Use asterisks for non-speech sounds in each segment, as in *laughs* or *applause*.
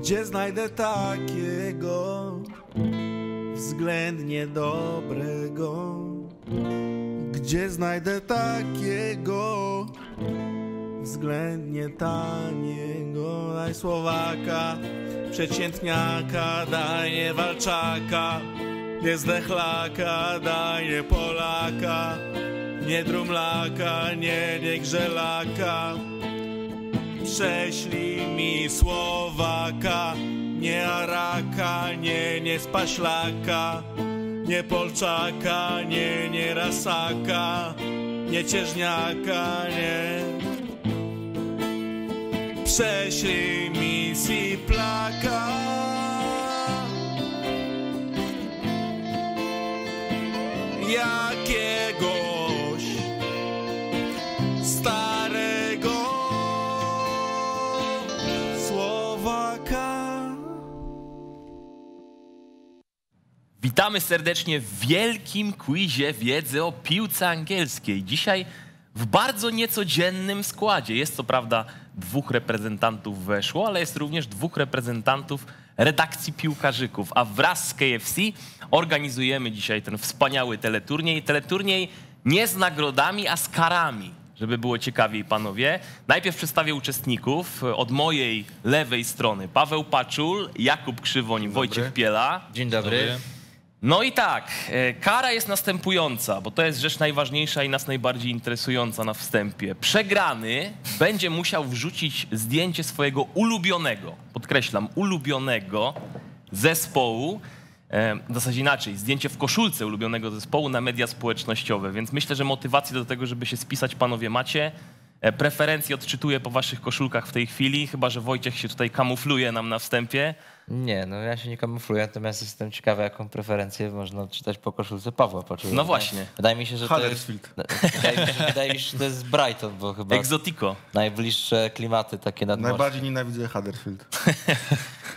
Gdzie znajdę takiego względnie dobrego? Gdzie znajdę takiego względnie taniego? Daj Słowaka, przeciętniaka, daj Walczaka, nie Zdechlaka, daj Polaka, nie Drumlaka, nie, nie. Prześlij mi Słowaka, nie Araka, nie, nie Spaślaka, nie Polczaka, nie, nie Rasaka, nie Cieżniaka, nie. Prześlij mi Siplaka. Jakiegoś Witamy serdecznie w wielkim quizie wiedzy o piłce angielskiej. Dzisiaj w bardzo niecodziennym składzie. Jest co prawda dwóch reprezentantów weszło, ale jest również dwóch reprezentantów redakcji piłkarzyków. A wraz z KFC organizujemy dzisiaj ten wspaniały teleturniej. Teleturniej nie z nagrodami, a z karami. Żeby było ciekawiej, panowie. Najpierw przedstawię uczestników. Od mojej lewej strony Paweł Paczul, Jakub Krzywoń, Wojciech Piela. Dzień dobry. No i tak, e, kara jest następująca, bo to jest rzecz najważniejsza i nas najbardziej interesująca na wstępie. Przegrany będzie musiał wrzucić zdjęcie swojego ulubionego, podkreślam, ulubionego zespołu, e, w zasadzie inaczej, zdjęcie w koszulce ulubionego zespołu na media społecznościowe, więc myślę, że motywację do tego, żeby się spisać panowie macie. E, Preferencje odczytuję po waszych koszulkach w tej chwili, chyba że Wojciech się tutaj kamufluje nam na wstępie. Nie, no ja się nie kamufluję, natomiast jestem ciekawy, jaką preferencję można odczytać po koszulce Pawła. No właśnie. Wydaje mi się, że to jest... Huddersfield. *laughs* Wydaje mi, się, wydaje mi się, że to jest Brighton, bo chyba Exotico. najbliższe klimaty takie nadmorskie. Najbardziej nienawidzę Huddersfield. *laughs*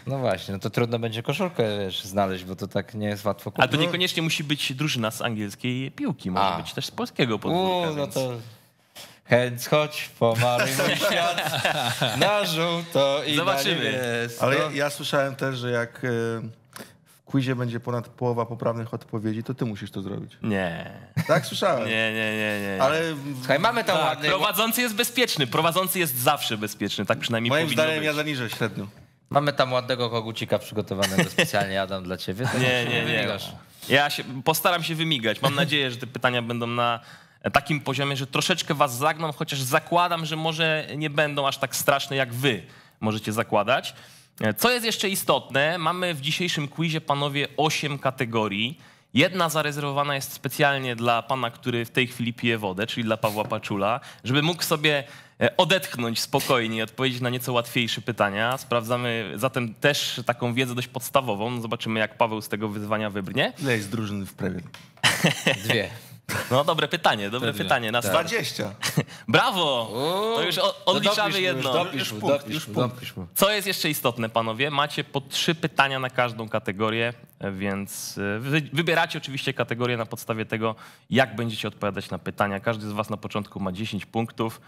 No właśnie, no to trudno będzie koszulkę wiesz, znaleźć, bo to tak nie jest łatwo Ale kupić. to niekoniecznie musi być drużyna z angielskiej piłki, może A. być też z polskiego podwórka. Uuu, no więc... Chęć, chodź, pomaluj *laughs* mój świat na żółto i Zobaczymy. na. Ale ja, ja słyszałem też, że jak e, w quizie będzie ponad połowa poprawnych odpowiedzi, to ty musisz to zrobić. Nie. Tak słyszałem. Nie, nie, nie, nie. Ale Słuchaj, mamy tam tak, ładny... prowadzący jest bezpieczny. Prowadzący jest zawsze bezpieczny, tak przynajmniej moim powinno zdaniem być. ja zaniżę średnią. Mamy tam ładnego kogucika przygotowanego specjalnie, Adam, dla ciebie. To Nie, nie, nie. wymigasz. Ja się postaram się wymigać. Mam nadzieję, że te pytania będą na takim poziomie, że troszeczkę was zagną, chociaż zakładam, że może nie będą aż tak straszne, jak wy możecie zakładać. Co jest jeszcze istotne, mamy w dzisiejszym quizie, panowie, 8 kategorii. Jedna zarezerwowana jest specjalnie dla pana, który w tej chwili pije wodę, czyli dla Pawła Paczula, żeby mógł sobie e, odetchnąć spokojnie i odpowiedzieć na nieco łatwiejsze pytania. Sprawdzamy zatem też taką wiedzę dość podstawową. Zobaczymy, jak Paweł z tego wyzwania wybrnie. Ile jest drużyn w Premier? *laughs* Dwie. No, dobre pytanie, dobre Wtedy. pytanie. Na start. 20. Brawo! Uuu, To już no odliczamy jedno. Już, dopisz Już mu, punkt, dopisz już mu, punkt. dopisz mu. Co jest jeszcze istotne, panowie? Macie po trzy pytania na każdą kategorię, więc e, wy, wybieracie oczywiście kategorię na podstawie tego, jak będziecie odpowiadać na pytania. Każdy z was na początku ma 10 punktów.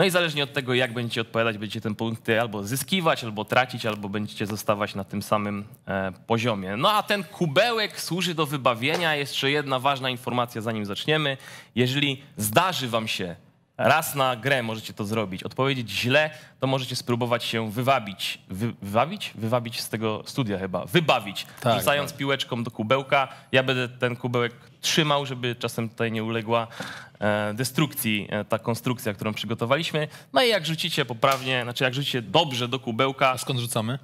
No i zależnie od tego, jak będziecie odpowiadać, będziecie te punkty albo zyskiwać, albo tracić, albo będziecie zostawać na tym samym e, poziomie. No a ten kubełek służy do wybawienia. Jeszcze jedna ważna informacja, zanim zaczniemy. Jeżeli zdarzy wam się raz na grę możecie to zrobić, odpowiedzieć źle, to możecie spróbować się wywabić. Wy, wywabić? Wywabić z tego studia chyba. Wybawić. Tak, rzucając piłeczką do kubełka. Ja będę ten kubełek trzymał, żeby czasem tutaj nie uległa e, destrukcji e, ta konstrukcja, którą przygotowaliśmy. No i jak rzucicie poprawnie, znaczy jak rzucicie dobrze do kubełka A skąd rzucamy?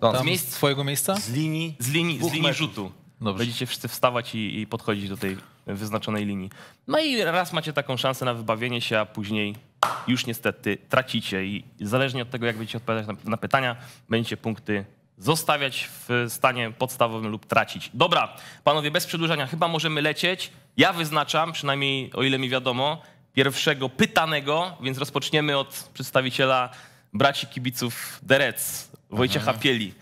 Tam miejsc- z twojego miejsca? Z linii. z linii, z linii rzutu, Dobrze. będziecie wszyscy wstawać i, i podchodzić do tej wyznaczonej linii. No i raz macie taką szansę na wybawienie się, a później już niestety tracicie i zależnie od tego, jak będziecie odpowiadać na, na pytania, będziecie punkty zostawiać w stanie podstawowym lub tracić. Dobra, panowie, bez przedłużania, chyba możemy lecieć. Ja wyznaczam, przynajmniej o ile mi wiadomo, pierwszego pytanego, więc rozpoczniemy od przedstawiciela braci kibiców Derec, Wojciecha Pieli.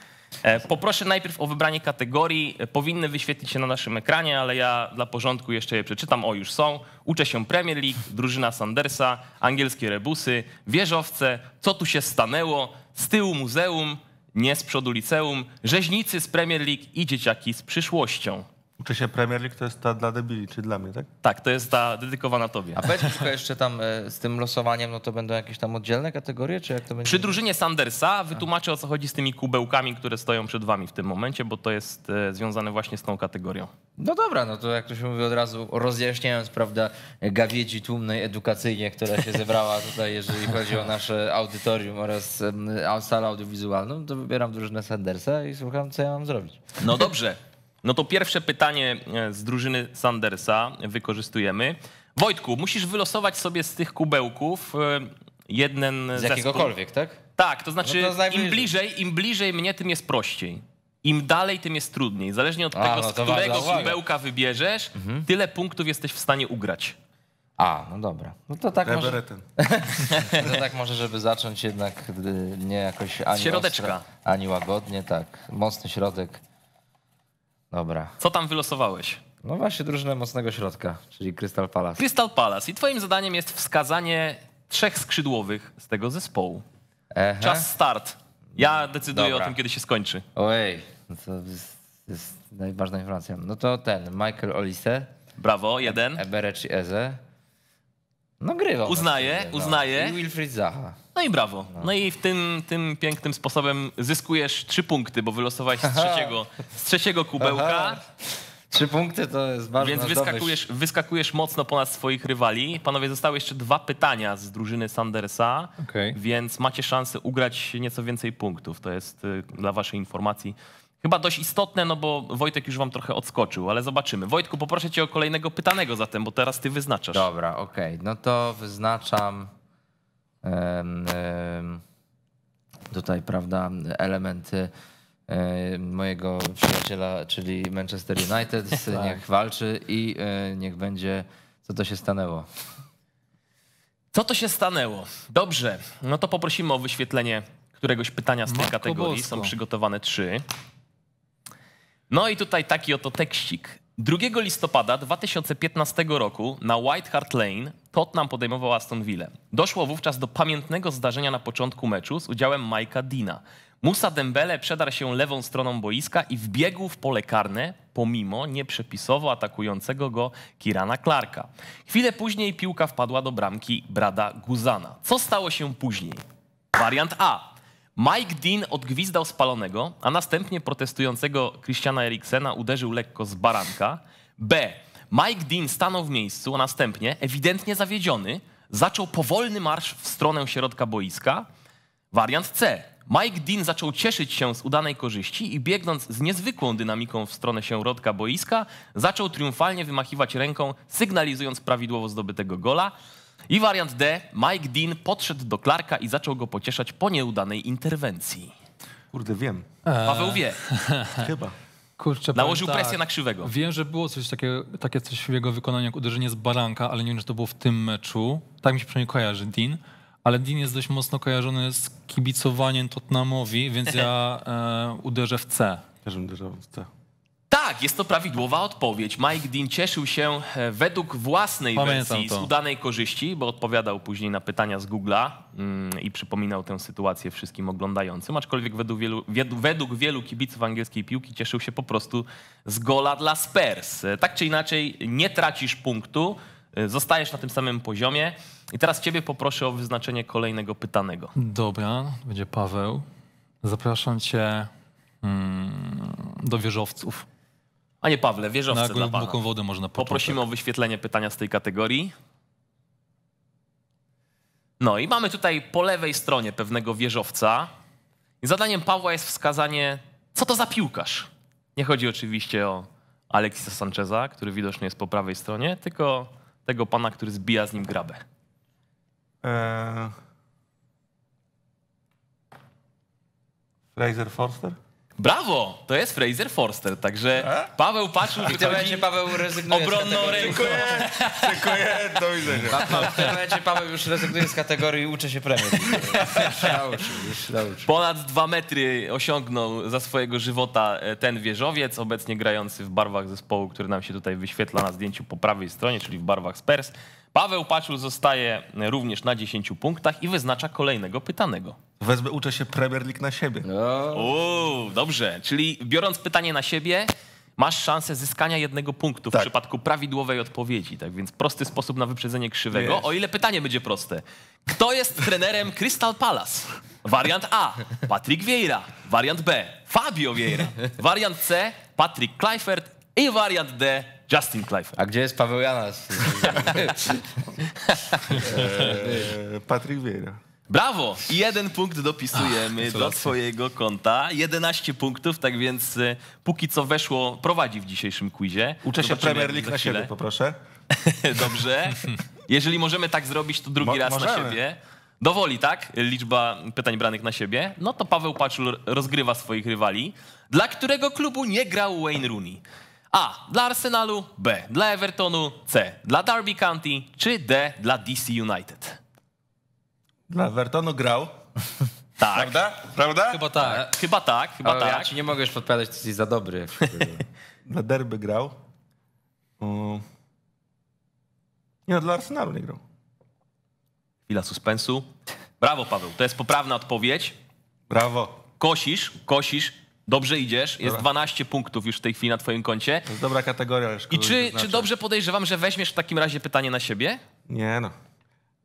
E, Poproszę najpierw o wybranie kategorii. E, Powinny wyświetlić się na naszym ekranie, ale ja dla porządku jeszcze je przeczytam. O, już są. Uczę się Premier League, drużyna Sandersa, angielskie rebusy, wieżowce, co tu się stanęło, z tyłu muzeum, nie z przodu liceum, rzeźnicy z Premier League i dzieciaki z przyszłością. Uczę się Premier League, to jest ta dla debili, czy dla mnie, tak? Tak, to jest ta dedykowana tobie. A powiedz tylko *laughs* jeszcze tam e, z tym losowaniem, no to będą jakieś tam oddzielne kategorie, czy jak to będzie? Przy drużynie Sandersa wytłumaczę o co chodzi z tymi kubełkami, które stoją przed wami w tym momencie, bo to jest e, związane właśnie z tą kategorią. No dobra, no to jak to się mówi od razu, rozjaśniając, prawda, gawiedzi tłumnej edukacyjnie, która się zebrała tutaj, jeżeli chodzi o nasze audytorium oraz salę audiowizualną, to wybieram drużynę Sandersa i słucham, co ja mam zrobić. No dobrze. No to pierwsze pytanie e, z drużyny Sandersa wykorzystujemy. Wojtku, musisz wylosować sobie z tych kubełków e, jeden Z zespół. jakiegokolwiek, tak? Tak, to znaczy No to im bliżej, im bliżej mnie, tym jest prościej. Im dalej, tym jest trudniej. Zależnie od A, tego, no z którego kubełka wybierzesz, tyle punktów jesteś w stanie ugrać. A, no dobra. No to tak może, Rebereten. *laughs* to tak może, żeby zacząć jednak y, nie jakoś ani Środeczka. ostro, ani łagodnie, tak. Mocny środek. Dobra. Co tam wylosowałeś? No właśnie drużynę mocnego środka, czyli Crystal Palace. Crystal Palace. I twoim zadaniem jest wskazanie trzech skrzydłowych z tego zespołu. Ehe. Czas start. Ja decyduję Dobra. o tym, kiedy się skończy. Ojej, no to jest, jest najważniejsza informacja. No to ten, Michael Olise, Brawo, jeden. Eberechi Eze. No grywał. Uznaję, właściwie, no. uznaję. I Wilfried Zaha. No i brawo. No i w tym, tym pięknym sposobem zyskujesz trzy punkty, bo wylosowałeś z trzeciego, z trzeciego kubełka, Aha. Trzy punkty to jest ważna więc wyskakujesz, wyskakujesz mocno ponad swoich rywali. Panowie, zostały jeszcze dwa pytania z drużyny Sandersa, Okej. więc macie szansę ugrać nieco więcej punktów. To jest y, dla waszej informacji chyba dość istotne, no bo Wojtek już wam trochę odskoczył, ale zobaczymy. Wojtku, poproszę cię o kolejnego pytanego zatem, bo teraz ty wyznaczasz. Dobra, okej. No to wyznaczam em, em, tutaj, prawda, elementy em, mojego przyjaciela, czyli Manchester United. *laughs* Niech walczy i e, niech będzie, co to się stanęło. Co to się stanęło? Dobrze, no to poprosimy o wyświetlenie któregoś pytania z tej Matko kategorii. Bosko. Są przygotowane trzy. No i tutaj taki oto tekstik. 2 listopada 2015 roku na White Hart Lane Tottenham podejmował Aston Villa. Doszło wówczas do pamiętnego zdarzenia na początku meczu z udziałem Mike'a Dina. Musa Dembele przedarł się lewą stroną boiska i wbiegł w pole karne, pomimo nieprzepisowo atakującego go Kirana Clarka. Chwilę później piłka wpadła do bramki Brada Guzana. Co stało się później? Wariant A. Mike Dean odgwizdał spalonego, a następnie protestującego Christiana Eriksena uderzył lekko z baranka. B. Mike Dean stanął w miejscu, a następnie, ewidentnie zawiedziony, zaczął powolny marsz w stronę środka boiska. Wariant C. Mike Dean zaczął cieszyć się z udanej korzyści i biegnąc z niezwykłą dynamiką w stronę środka boiska, zaczął triumfalnie wymachiwać ręką, sygnalizując prawidłowo zdobytego gola. I wariant D. Mike Dean podszedł do Clarka i zaczął go pocieszać po nieudanej interwencji. Kurde, wiem. Paweł wie, *laughs* Chyba. Kurczę, nałożył tak. presję na krzywego. Wiem, że było coś takiego, takie coś w jego wykonaniu jak uderzenie z baranka, ale nie wiem, czy to było w tym meczu. Tak mi się przynajmniej kojarzy Dean. Ale Dean jest dość mocno kojarzony z kibicowaniem Tottenhamowi, więc *laughs* ja e, uderzę w C. Też bym uderzał w C. Tak, jest to prawidłowa odpowiedź. Mike Dean cieszył się e, według własnej Pamiętam wersji z to. udanej korzyści, bo odpowiadał później na pytania z Google'a mm, i przypominał tę sytuację wszystkim oglądającym, aczkolwiek według wielu, według wielu kibiców angielskiej piłki cieszył się po prostu z gola dla Spurs. E, Tak czy inaczej, nie tracisz punktu, e, zostajesz na tym samym poziomie. I teraz ciebie poproszę o wyznaczenie kolejnego pytanego. Dobra, będzie Paweł. Zapraszam cię mm, do wieżowców. Panie Pawle, Na wieżowce dla pana. głęboką wodę można początek. Poprosimy o wyświetlenie pytania z tej kategorii. No i mamy tutaj po lewej stronie pewnego wieżowca. I zadaniem Pawła jest wskazanie, co to za piłkarz. Nie chodzi oczywiście o Alexisa Sancheza, który widoczny jest po prawej stronie, tylko tego pana, który zbija z nim grabę. Eee... Fraser Forster? Brawo! To jest Fraser Forster, także Paweł patrzył, I w momencie Paweł rezygnuje obronną z kategorii. ręką. Dziękuję, do widzenia. Pa, pa, w tym momencie Paweł już rezygnuje z kategorii i uczy się premier. Nauczył, już nauczył. Ponad dwa metry osiągnął za swojego żywota e, ten wieżowiec, obecnie grający w barwach zespołu, który nam się tutaj wyświetla na zdjęciu po prawej stronie, czyli w barwach Spurs. Paweł Paczul zostaje również na 10 punktach i wyznacza kolejnego pytanego. Wezmę, uczę się Premier League na siebie. No, Uuu, dobrze. Czyli biorąc pytanie na siebie, masz szansę zyskania jednego punktu w Tak. przypadku prawidłowej odpowiedzi. Tak więc prosty sposób na wyprzedzenie krzywego. O ile pytanie będzie proste. Kto jest trenerem Crystal Palace? Wariant A. Patrick Vieira. Wariant B. Fabio Vieira. Wariant C. Patrick Kluivert. I wariant D. Justin Kluivert. a gdzie jest Paweł Janas? E, Patrick Vieira. Brawo! I jeden punkt dopisujemy do gratulacje. twojego konta. 11 punktów, tak więc y, póki co weszło, prowadzi w dzisiejszym quizie. Uczę się Premier League na siebie, poproszę. *laughs* Dobrze. Jeżeli możemy tak zrobić, to drugi Mo- raz na możemy. siebie. Dowoli, tak? Liczba pytań branych na siebie. No to Paweł Paczul rozgrywa swoich rywali. Dla którego klubu nie grał Wayne Rooney? A. Dla Arsenalu. B. Dla Evertonu. C. Dla Derby County. Czy D. Dla DC United? Dla Evertonu grał. *laughs* Tak. Prawda? Prawda? Chyba tak. Chyba tak, chyba Paweł, tak. ja ci nie mogę już podpowiadać, ty jesteś za dobry. *laughs* Dla Derby grał. Mm. Nie, no, dla Arsenalu nie grał. Chwila suspensu. Brawo, Paweł. To jest poprawna odpowiedź. Brawo. Kosisz, kosisz. Dobrze idziesz. Jest Dobra. 12 punktów już w tej chwili na twoim koncie. To jest dobra kategoria, ale I szkoda, że czy, czy dobrze podejrzewam, że weźmiesz w takim razie pytanie na siebie? Nie no.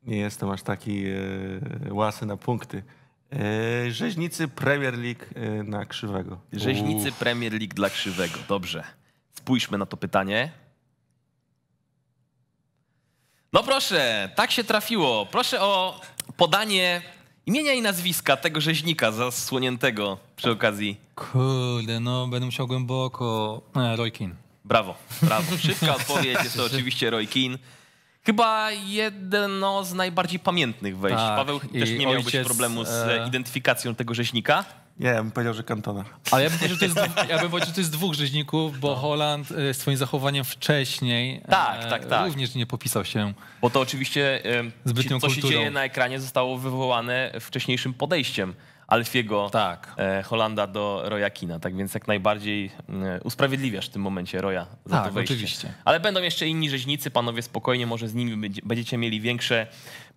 Nie jestem aż taki e, łasy na punkty. E, rzeźnicy Premier League e, na krzywego. Rzeźnicy Premier League dla krzywego. Dobrze. Spójrzmy na to pytanie. No proszę, tak się trafiło. Proszę o podanie imienia i nazwiska tego rzeźnika zasłoniętego przy okazji. Kurde, no będę musiał głęboko. E, Roy Keane. Brawo, brawo. Szybka odpowiedź, jest to oczywiście Roy Keane. Chyba jedno z najbardziej pamiętnych wejść. Tak, Paweł też nie miałbyś ojciec, problemu z e, identyfikacją tego rzeźnika. Nie, ja bym powiedział, że Kantona. Ale ja bym powiedział, że to jest, *laughs* ja bym powiedział, że to jest dwóch rzeźników, bo Holland e, swoim zachowaniem wcześniej e, Tak, tak, tak. również nie popisał się. Bo to oczywiście, Zbytnią co się kulturą. dzieje na ekranie, zostało wywołane wcześniejszym podejściem Alfiego Tak. e, Holanda do Roya Kina. Tak więc jak najbardziej mm, usprawiedliwiasz w tym momencie Roya za to Tak, wejście. oczywiście. Ale będą jeszcze inni rzeźnicy, panowie spokojnie, może z nimi będzie- będziecie mieli większe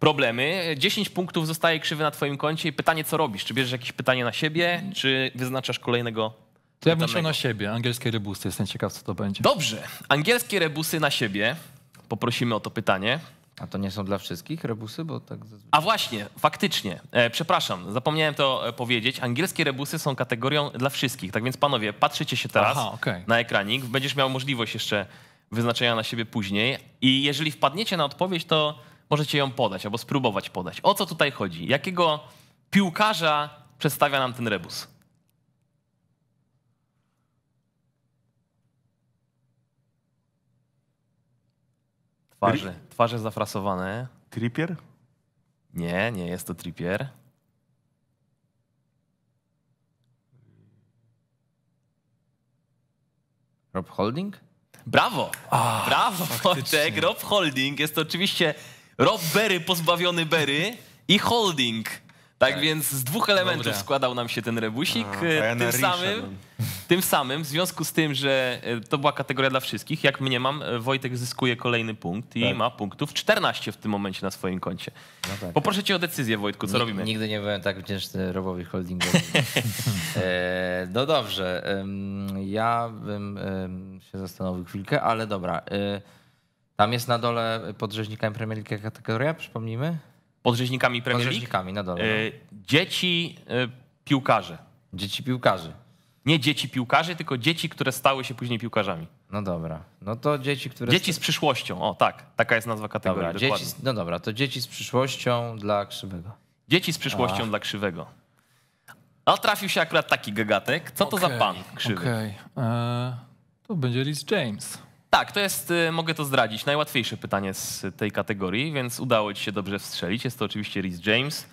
problemy. 10 punktów zostaje krzywy na twoim koncie i pytanie, co robisz? Czy bierzesz jakieś pytanie na siebie, czy wyznaczasz kolejnego To ja bym chciał na siebie, angielskie rebusy, jestem ciekaw, co to będzie. Dobrze. Angielskie rebusy na siebie. Poprosimy o to pytanie. A to nie są dla wszystkich rebusy, bo tak zazwyczaj... A właśnie, faktycznie, e, przepraszam, zapomniałem to e, powiedzieć. Angielskie rebusy są kategorią dla wszystkich. Tak więc panowie, patrzycie się teraz Aha, okej. na ekranik. Będziesz miał możliwość jeszcze wyznaczenia na siebie później. I jeżeli wpadniecie na odpowiedź, to możecie ją podać albo spróbować podać. O co tutaj chodzi? Jakiego piłkarza przedstawia nam ten rebus? Twarze, twarze zafrasowane. Trippier? Nie, nie jest to Trippier. Rob Holding? Brawo! Brawo, Wojtek. Rob Holding. Jest to oczywiście Rob Berry pozbawiony Berry i Holding. Tak, więc z dwóch elementów Dobre. składał nam się ten rebusik. A, ja tym, samym, byłem. tym samym, w związku z tym, że e, to była kategoria dla wszystkich, jak mniemam, e, Wojtek zyskuje kolejny punkt i Tak. ma punktów 14 w tym momencie na swoim koncie. No tak. Poproszę cię o decyzję, Wojtku, co Nig- robimy? Nigdy nie byłem tak wdzięczny Robowi Holdingowi. *laughs* e, no dobrze, ja bym się zastanowił chwilkę, ale dobra. E, tam jest na dole pod rzeźnikami Premier League jaka kategoria, przypomnijmy? Pod rzeźnikami Pod Premier League? rzeźnikami na dole. No. Dzieci e, piłkarze. Dzieci piłkarzy. Nie dzieci piłkarzy, tylko dzieci, które stały się później piłkarzami. No dobra. No to dzieci, które... Dzieci z przyszłością. O, tak. Taka jest nazwa kategorii. Dobra, dzieci, Dzieci, z- no dobra, to dzieci z przyszłością dla krzywego. z przyszłością dla krzywego. No, trafił się akurat taki gagatek. Co to za pan krzywy? Okej. E, To będzie Rhys James. Tak, to jest, y, mogę to zdradzić, najłatwiejsze pytanie z tej kategorii, więc udało ci się dobrze wstrzelić. Jest to oczywiście Rhys James.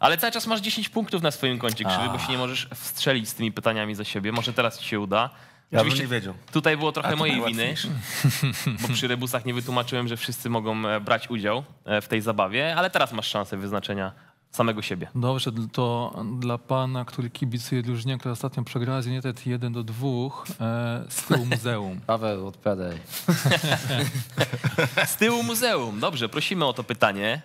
Ale cały czas masz 10 punktów na swoim koncie krzywy, bo się nie możesz wstrzelić z tymi pytaniami za siebie. Może teraz ci się uda. Ja bym nie wiedział. Tutaj było trochę mojej winy, *laughs* bo przy rebusach nie wytłumaczyłem, że wszyscy mogą e, brać udział e, w tej zabawie, ale teraz masz szansę wyznaczenia samego siebie. Dobrze, to dla pana, który kibicuje drużynie, która ostatnio przegrała z United 1 do 2 e, z tyłu muzeum. *laughs* Paweł, odpowiadaj. *laughs* Z tyłu muzeum. Dobrze, prosimy o to pytanie.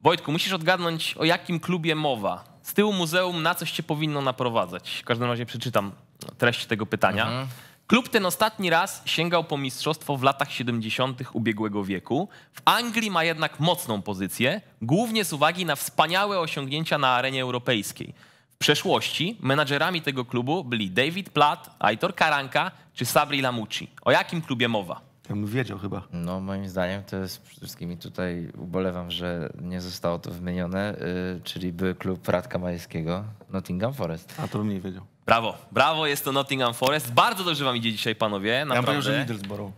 Wojtku, musisz odgadnąć, o jakim klubie mowa. Z tyłu muzeum na coś cię powinno naprowadzać. W każdym razie przeczytam treść tego pytania. Klub ten ostatni raz sięgał po mistrzostwo w latach 70. ubiegłego wieku. W Anglii ma jednak mocną pozycję, głównie z uwagi na wspaniałe osiągnięcia na arenie europejskiej. W przeszłości menadżerami tego klubu byli David Platt, Aitor Karanka czy Sabri Lamucci. O jakim klubie mowa? Ja bym wiedział chyba. No moim zdaniem to jest przede wszystkim tutaj ubolewam, że nie zostało to wymienione, y, czyli były klub Radka Majewskiego, Nottingham Forest. A to bym nie wiedział. Brawo, brawo, jest to Nottingham Forest. Bardzo dobrze wam idzie dzisiaj, panowie, Ja bym powiedział, że naprawdę. Middlesbrough.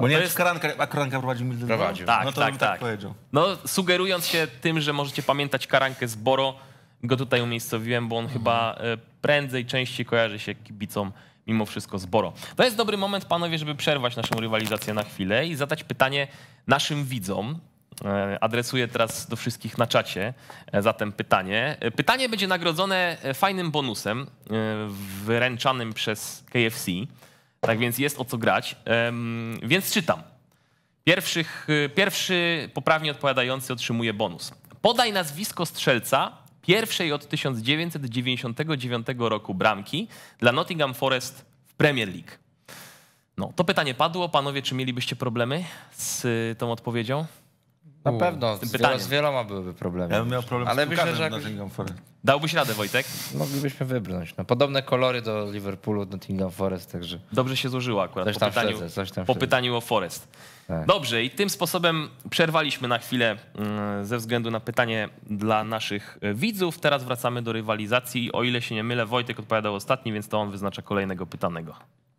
Bo nie to jest- Karanka, a Karanka prowadził Middlesbrough? Prowadził. Tak, no to tak, bym tak, tak. powiedział. No, sugerując się tym, że możecie pamiętać Karankę z Boro, go tutaj umiejscowiłem, bo on chyba e, prędzej, częściej kojarzy się kibicom mimo wszystko z Boro. To jest dobry moment, panowie, żeby przerwać naszą rywalizację na chwilę i zadać pytanie naszym widzom. E, Adresuję teraz do wszystkich na czacie e, zatem pytanie. E, Pytanie będzie nagrodzone fajnym bonusem wyręczanym przez KFC. Tak więc jest o co grać. Więc czytam. Pierwszych, pierwszy poprawnie odpowiadający otrzymuje bonus. Podaj nazwisko strzelca pierwszej od 1999 roku bramki dla Nottingham Forest w Premier League. No, to pytanie padło. Panowie, czy mielibyście problemy z tą odpowiedzią? Na pewno, tym z, pytaniem. wielo, z wieloma byłyby problemy. Ja bym miał problem Ale z myślę, że jakoś Nottingham Forest. Dałbyś radę, Wojtek? moglibyśmy wybrnąć. No, podobne kolory do Liverpoolu, Nottingham Forest, także Dobrze się złożyło akurat Coś po, pytaniu, śledzę, coś tam po pytaniu o Forest. Tak. Dobrze, i tym sposobem przerwaliśmy na chwilę mm, ze względu na pytanie dla naszych e, widzów. Teraz wracamy do rywalizacji. O ile się nie mylę, Wojtek odpowiadał ostatni, więc to on wyznacza kolejnego pytanego.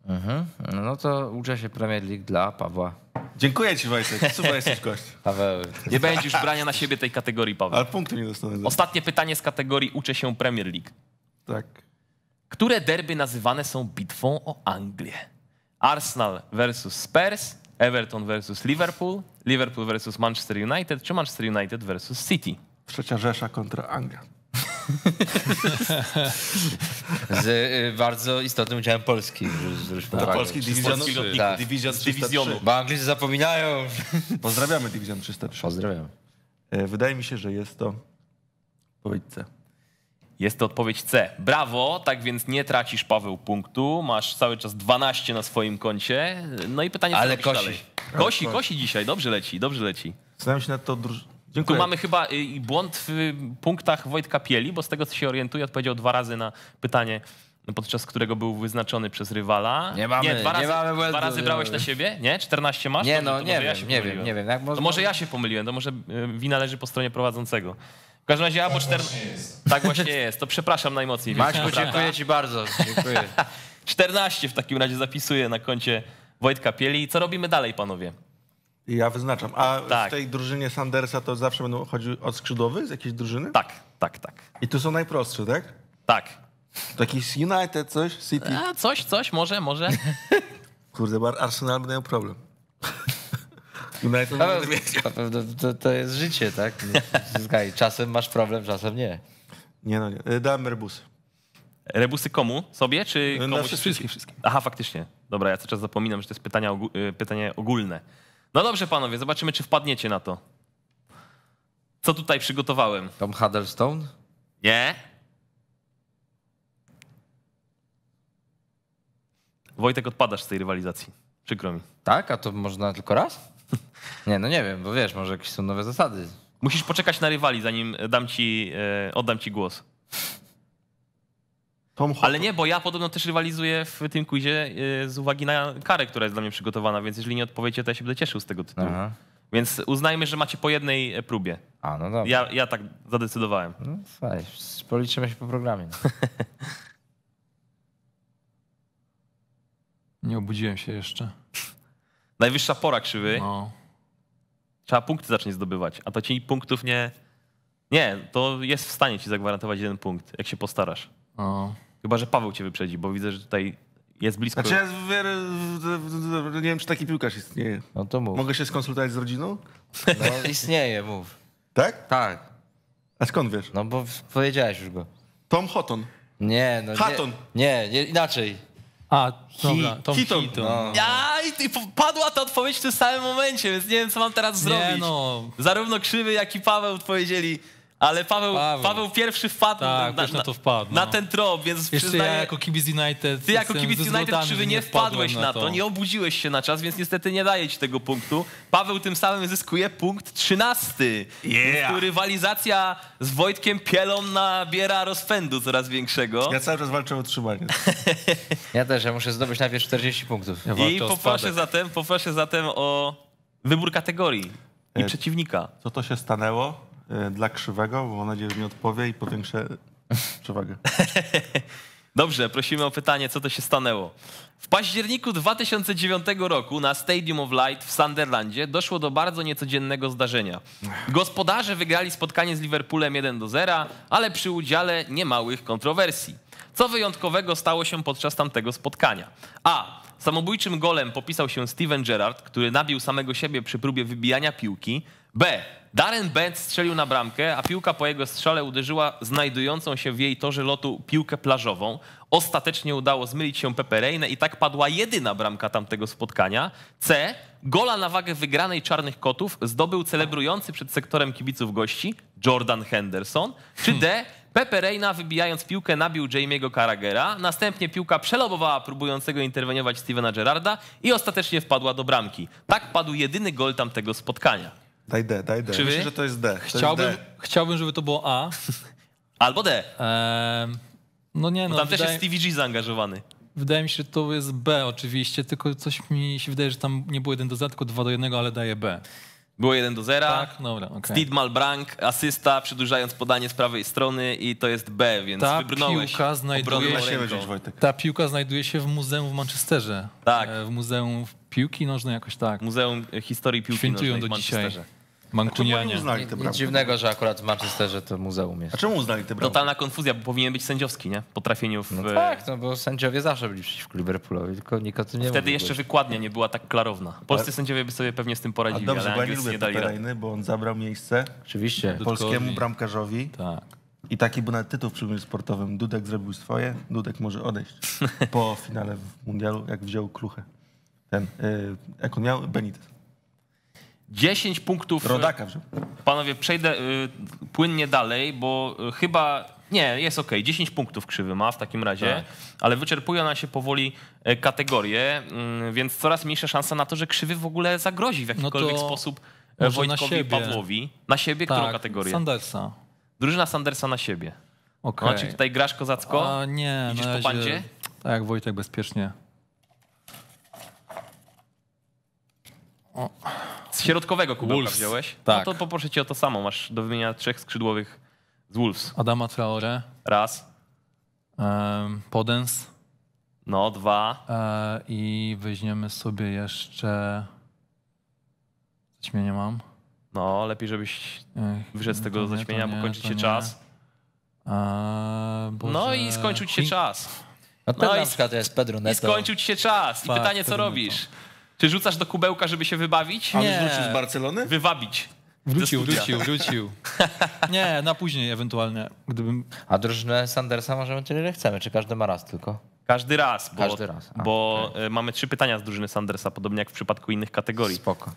Mhm. no to uczę się Premier League dla Pawła. Dziękuję ci, Wojtek. Super jesteś gość. *laughs* Paweł, Nie będzie już brania na siebie tej kategorii, Paweł. Ale punktu nie dostanę. za- Ostatnie pytanie z kategorii Uczę się Premier League. Tak. Które derby nazywane są bitwą o Anglię? Arsenal versus Spurs, Everton versus Liverpool, Liverpool versus Manchester United, czy Manchester United versus City? Trzecia Rzesza kontra Anglia. Z y, bardzo istotnym udziałem Polski. Do uwagę. Polski lotników. Tak. Dywizjonu. 303. Bo Anglicy zapominają. Pozdrawiamy Dywizjon 303. Pozdrawiam. E, Wydaje mi się, że jest to odpowiedź C. Jest to odpowiedź C. Brawo, tak więc nie tracisz, Paweł, punktu. Masz cały czas 12 na swoim koncie. No i pytanie, co Ale kosi. dalej? Kosi, kosi dzisiaj. Dobrze leci, dobrze leci. Zastanawiam się nad to druż... Tu Dziękuję. mamy chyba y, błąd w y, punktach Wojtka Pieli, bo z tego, co się orientuję, odpowiedział dwa razy na pytanie, podczas którego był wyznaczony przez rywala. Nie mamy- nie, dwa nie razy, mamy błędu, dwa razy nie brałeś na siebie? Nie? 14 masz? Nie To- no, to nie może wiem, ja się nie wiem, pomyliłem. nie wiem. Jak To może... może ja się pomyliłem, to może y, wina leży po stronie prowadzącego. W każdym razie albo 14. Tak właśnie jest, to przepraszam najmocniej. Maćku, dziękuję ci bardzo. Dziękuję. *laughs* 14 w takim razie zapisuję na koncie Wojtka Pieli. Co robimy dalej, panowie? Ja wyznaczam. A Tak. w tej drużynie Sandersa to zawsze będą chodzić od skrzydłowych z jakiejś drużyny? Tak, tak, tak. I tu są najprostsze, tak? Tak. To jakiś United, coś? City? A, coś, coś, może, może. *laughs* Kurde, bo Arsenal będzie miał problem. *laughs* United to, to, to jest życie, tak? Słuchaj, czasem masz problem, czasem nie. Nie no, nie. E, Dałem Rebus. Rebusy komu? Sobie czy No, komuś? wszystkim, wszystkim. Aha, faktycznie. Dobra, ja cały czas zapominam, że to jest y, pytanie ogólne. No dobrze, panowie, zobaczymy, czy wpadniecie na to. Co tutaj przygotowałem? Tom Huddlestone? Nie? Wojtek, odpadasz z tej rywalizacji. Przykro mi. Tak? A to można tylko raz? *laughs* Nie, no nie wiem, bo wiesz, może jakieś są nowe zasady. Musisz poczekać na rywali, zanim dam ci, e, oddam ci głos. Ale nie, bo ja podobno też rywalizuję w tym quizie e, z uwagi na karę, która jest dla mnie przygotowana, więc jeżeli nie odpowiecie, to ja się będę cieszył z tego tytułu. Aha. Więc uznajmy, że macie po jednej e, próbie. A, no dobra. Ja, ja tak zadecydowałem. No, słuchaj, policzymy się po programie. *laughs* Nie obudziłem się jeszcze. Najwyższa pora krzywy. No. Trzeba punkty zacząć zdobywać, a to ci punktów nie... Nie, to jest w stanie ci zagwarantować jeden punkt, jak się postarasz. no. Chyba, że Paweł cię wyprzedzi, bo widzę, że tutaj jest blisko. Znaczy ja nie wiem, czy taki piłkarz istnieje. No to mów. Mogę się skonsultować z rodziną? No, *laughs* istnieje, mów. Tak? Tak. A skąd wiesz? No bo powiedziałeś już go. Tom Houghton. Nie, no Hatton. nie. Nie, nie, inaczej. A, dobra, Tom Hiton. Hiton. No. Ja, i, i padła ta odpowiedź w tym samym momencie, więc nie wiem, co mam teraz Nie zrobić. no, Zarówno Krzywy, jak i Paweł powiedzieli, ale Paweł, Paweł. Paweł. pierwszy wpadł Tak, też na to wpadł, na no. ten trop, więc jeszcze przyznaję, ja jako kibic United ty jako kibic United Krzywy nie wpadłeś na to. nie obudziłeś się na czas, więc niestety nie daję ci tego punktu. Paweł tym samym zyskuje punkt trzynasty. Yeah. Więc tu rywalizacja z Wojtkiem Pielą nabiera rozpędu coraz większego. Ja cały czas walczę o utrzymanie. *laughs* Ja też, ja muszę zdobyć najpierw 40 punktów. Ja I poproszę zatem, poproszę zatem o wybór kategorii i E, przeciwnika. Co to się stanęło dla krzywego, bo mam nadzieję, że mi odpowie i powiększę *laughs* przewagę. *laughs* Dobrze, prosimy o pytanie, co to się stanęło. W październiku 2009 roku na Stadium of Light w Sunderlandzie doszło do bardzo niecodziennego zdarzenia. Gospodarze wygrali spotkanie z Liverpoolem 1 do 0, ale przy udziale niemałych kontrowersji. Co wyjątkowego stało się podczas tamtego spotkania? A. Samobójczym golem popisał się Steven Gerrard, który nabił samego siebie przy próbie wybijania piłki. B. Darren Bent strzelił na bramkę, a piłka po jego strzale uderzyła znajdującą się w jej torze lotu piłkę plażową. Ostatecznie udało zmylić się Pepe Reina i tak padła jedyna bramka tamtego spotkania. C. Gola na wagę wygranej Czarnych Kotów zdobył celebrujący przed sektorem kibiców gości Jordan Henderson. Czy D. Pepe Reina wybijając piłkę nabił Jamie'ego Carragera, następnie piłka przelobowała próbującego interweniować Stevena Gerrarda i ostatecznie wpadła do bramki. Tak padł jedyny gol tamtego spotkania. Daj D, daj D. Krzywy? Myślę, że to jest D. To Chciałbym, Jest D. chciałbym, żeby to było A. *laughs* Albo D, Ehm, no nie bo no, tam też wydaje, jest Stevie G zaangażowany. wydaje mi się, że to jest B oczywiście, tylko coś mi się wydaje, że tam nie było 1 do 0, tylko 2 do 1, ale daje B. Było 1 do 0. Tak? Dobra, okej. Steve Malbrank, asysta, przedłużając podanie z prawej strony i to jest B, więc Ta wybrnąłeś piłka znajduje się-. Ta piłka znajduje się w muzeum w Manchesterze. Tak. E, W muzeum piłki nożnej jakoś tak. Muzeum Historii Piłki Świętują Nożnej w do dzisiaj. Manchesterze. Oni Mankunianie. uznali Nic, tę nic dziwnego, że akurat w Manchesterze to muzeum jest. A czemu uznali tę bramkę? Totalna konfuzja, bo powinien być sędziowski, nie? Po trafieniu w... No tak, no bo sędziowie zawsze byli przeciwko Liverpoolowi, tylko nikt o tym nie Wtedy jeszcze wykładnia nie była tak klarowna. Polscy Ale- sędziowie by sobie pewnie z tym A poradzili, dobrze, ale bo ja nie nie dali rady. Bo on zabrał miejsce Oczywiście. Polskiemu bramkarzowi. Tak. I taki był nawet tytuł w przymierzu sportowym. Dudek zrobił swoje, Dudek może odejść. *laughs* Po finale w mundialu, jak wziął kluchę. Ten, y, jak on miał? Benitez. 10 punktów. Rodaka wziął. Panowie, przejdę y, płynnie dalej, bo y, chyba. Nie, jest okej. 10 punktów krzywy ma w takim razie, Tak. ale wyczerpuje na się powoli e, kategorie, mm, więc coraz mniejsza szansa na to, że krzywy w ogóle zagrozi w jakikolwiek No sposób e, na Wojtkowi siebie. Pawłowi. Na siebie którą tak. kategorię? Sandersa. Drużyna Sandersa na siebie. Okej. No, czy tutaj grasz kozacko? A nie, Idziesz na po bandzie? Tak jak Wojtek bezpiecznie. Z środkowego kubełka Wolves. wziąłeś? Tak. No to poproszę cię o to samo. Masz do wymienienia trzech skrzydłowych z Wolves. Adama Traore, Raz, um, Podens no dwa, e, i weźmiemy sobie jeszcze... Zaćmienie mam. no lepiej żebyś wyszedł z tego nie, zaćmienia, to bo nie, kończy się nie. czas. E, Boże. No i skończył ci się czas. No ten No i- na przykład jest Pedro I Neto. skończył ci się czas. I Tak, pytanie, co robisz? Czy rzucasz do kubełka, żeby się wybawić? A Nie. wrócił z Barcelony? Wywabić. Wrócił, ze studia. wrócił, wrócił. *laughs* Nie, na później ewentualnie, gdybym... A drużynę Sandersa możemy tyle ile chcemy, czy każdy ma raz tylko? Każdy raz, bo, Każdy raz. A, bo e, mamy trzy pytania z drużyny Sandersa, podobnie jak w przypadku innych kategorii. Spoko.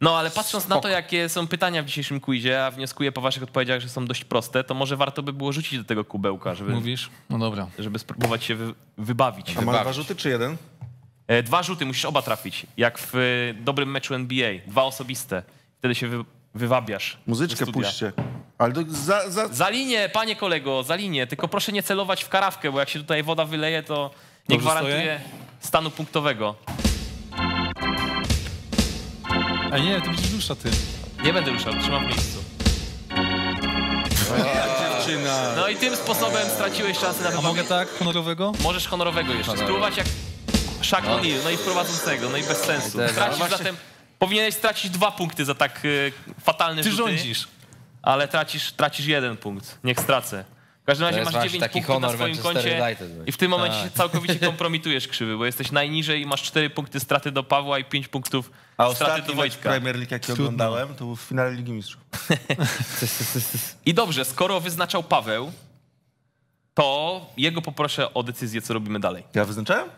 No ale patrząc na to, jakie są pytania w dzisiejszym quizie, a wnioskuję po waszych odpowiedziach, że są dość proste, to może warto by było rzucić do tego kubełka, żeby, Mówisz? No dobra. żeby spróbować się wy, wybawić. A ma Wybawić. dwa rzuty czy jeden? E, Dwa rzuty, musisz oba trafić, jak w e, dobrym meczu NBA. Dwa osobiste. Wtedy się wy, wywabiasz. Muzyczkę puśćcie. Ale za, za... Za linię, panie kolego, za linię. Tylko proszę nie celować w karawkę, bo jak się tutaj woda wyleje, to nie Dobrze gwarantuje stanu punktowego. A nie, to będzie dłuższa ty. Nie będę ruszał, trzymam w miejscu. Dziewczyna. No i tym sposobem straciłeś szansę na A mogę tak, honorowego? Możesz honorowego jeszcze. Spróbować jak Shaq O'Neal, no i wprowadzącego, no i bez sensu. Teraz- Stracisz właśnie- zatem, powinieneś stracić dwa punkty za tak y, fatalny Ty rzuty, rządzisz. ale tracisz, tracisz jeden punkt. Niech stracę. W każdym razie masz właśnie 9 taki punktów na swoim koncie właśnie. i w tym momencie Tak. się całkowicie kompromitujesz, Krzywy, bo jesteś najniżej i masz 4 punkty straty do Pawła i 5 punktów A straty do Wojtka. Premier League, jaki oglądałem, to był w finale Ligi Mistrzów. *laughs* I dobrze, skoro wyznaczał Paweł, to jego poproszę o decyzję, co robimy dalej. Ja wyznaczałem?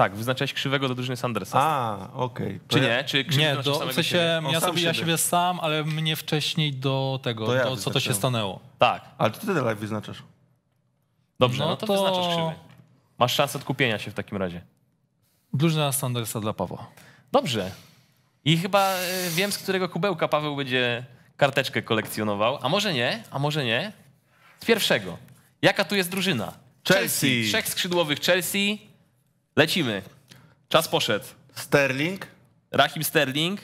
Tak, wyznaczałeś krzywego do drużyny Sandersa. A, okej. To Czy ja- nie? Czy krzywy Nie, do, w sensie siebie? Ja sam sobie, ja siebie. sam, ale mnie wcześniej do tego, To ja do, co to się stanęło. Tak. Ale to ty dalej wyznaczasz. Dobrze, no, No to, to- wyznaczasz krzywy. Masz szansę odkupienia się w takim razie. Drużyna Sandersa dla Pawła. Dobrze. I chyba y, wiem, z którego kubełka Paweł będzie karteczkę kolekcjonował. A może nie? A może nie? Z pierwszego. Jaka tu jest drużyna? Chelsea. Trzech skrzydłowych Chelsea. Lecimy. Czas poszedł. Sterling, Rahim Sterling.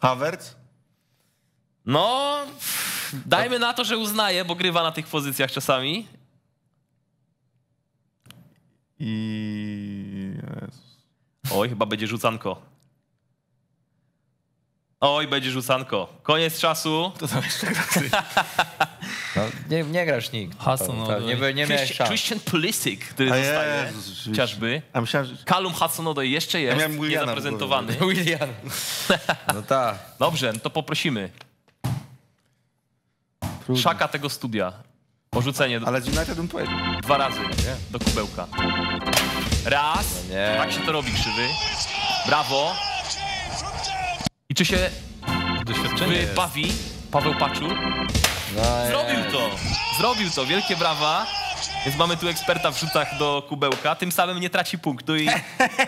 Havertz, No, dajmy na to, że uznaje, bo grywa na tych pozycjach czasami. i... Oj, chyba będzie rzucanko. Oj, będzie rzucanko. Koniec czasu. To tam jeszcze. *laughs* No, nie, nie grasz nikt. Hudson To- to Odoi. nie, by- nie miałeś Christian, szans. Christian Pulisic, który A zostaje. Jezus. Chociażby. A myślałem, że... Callum Hudson-Odoi jeszcze jest, w niezaprezentowany. William. *laughs* No tak. Dobrze, no to poprosimy. Szaka tego studia. Porzucenie Ale z United bym powiedział. dwa razy do kubełka. Raz. No nie. Tak się to robi, krzywy. Brawo. I czy się Doświadczenie wybawi Paweł Paczur? No Zrobił jest. to! Zrobił to, wielkie brawa. Więc mamy tu eksperta w rzutach do kubełka. Tym samym nie traci punktu i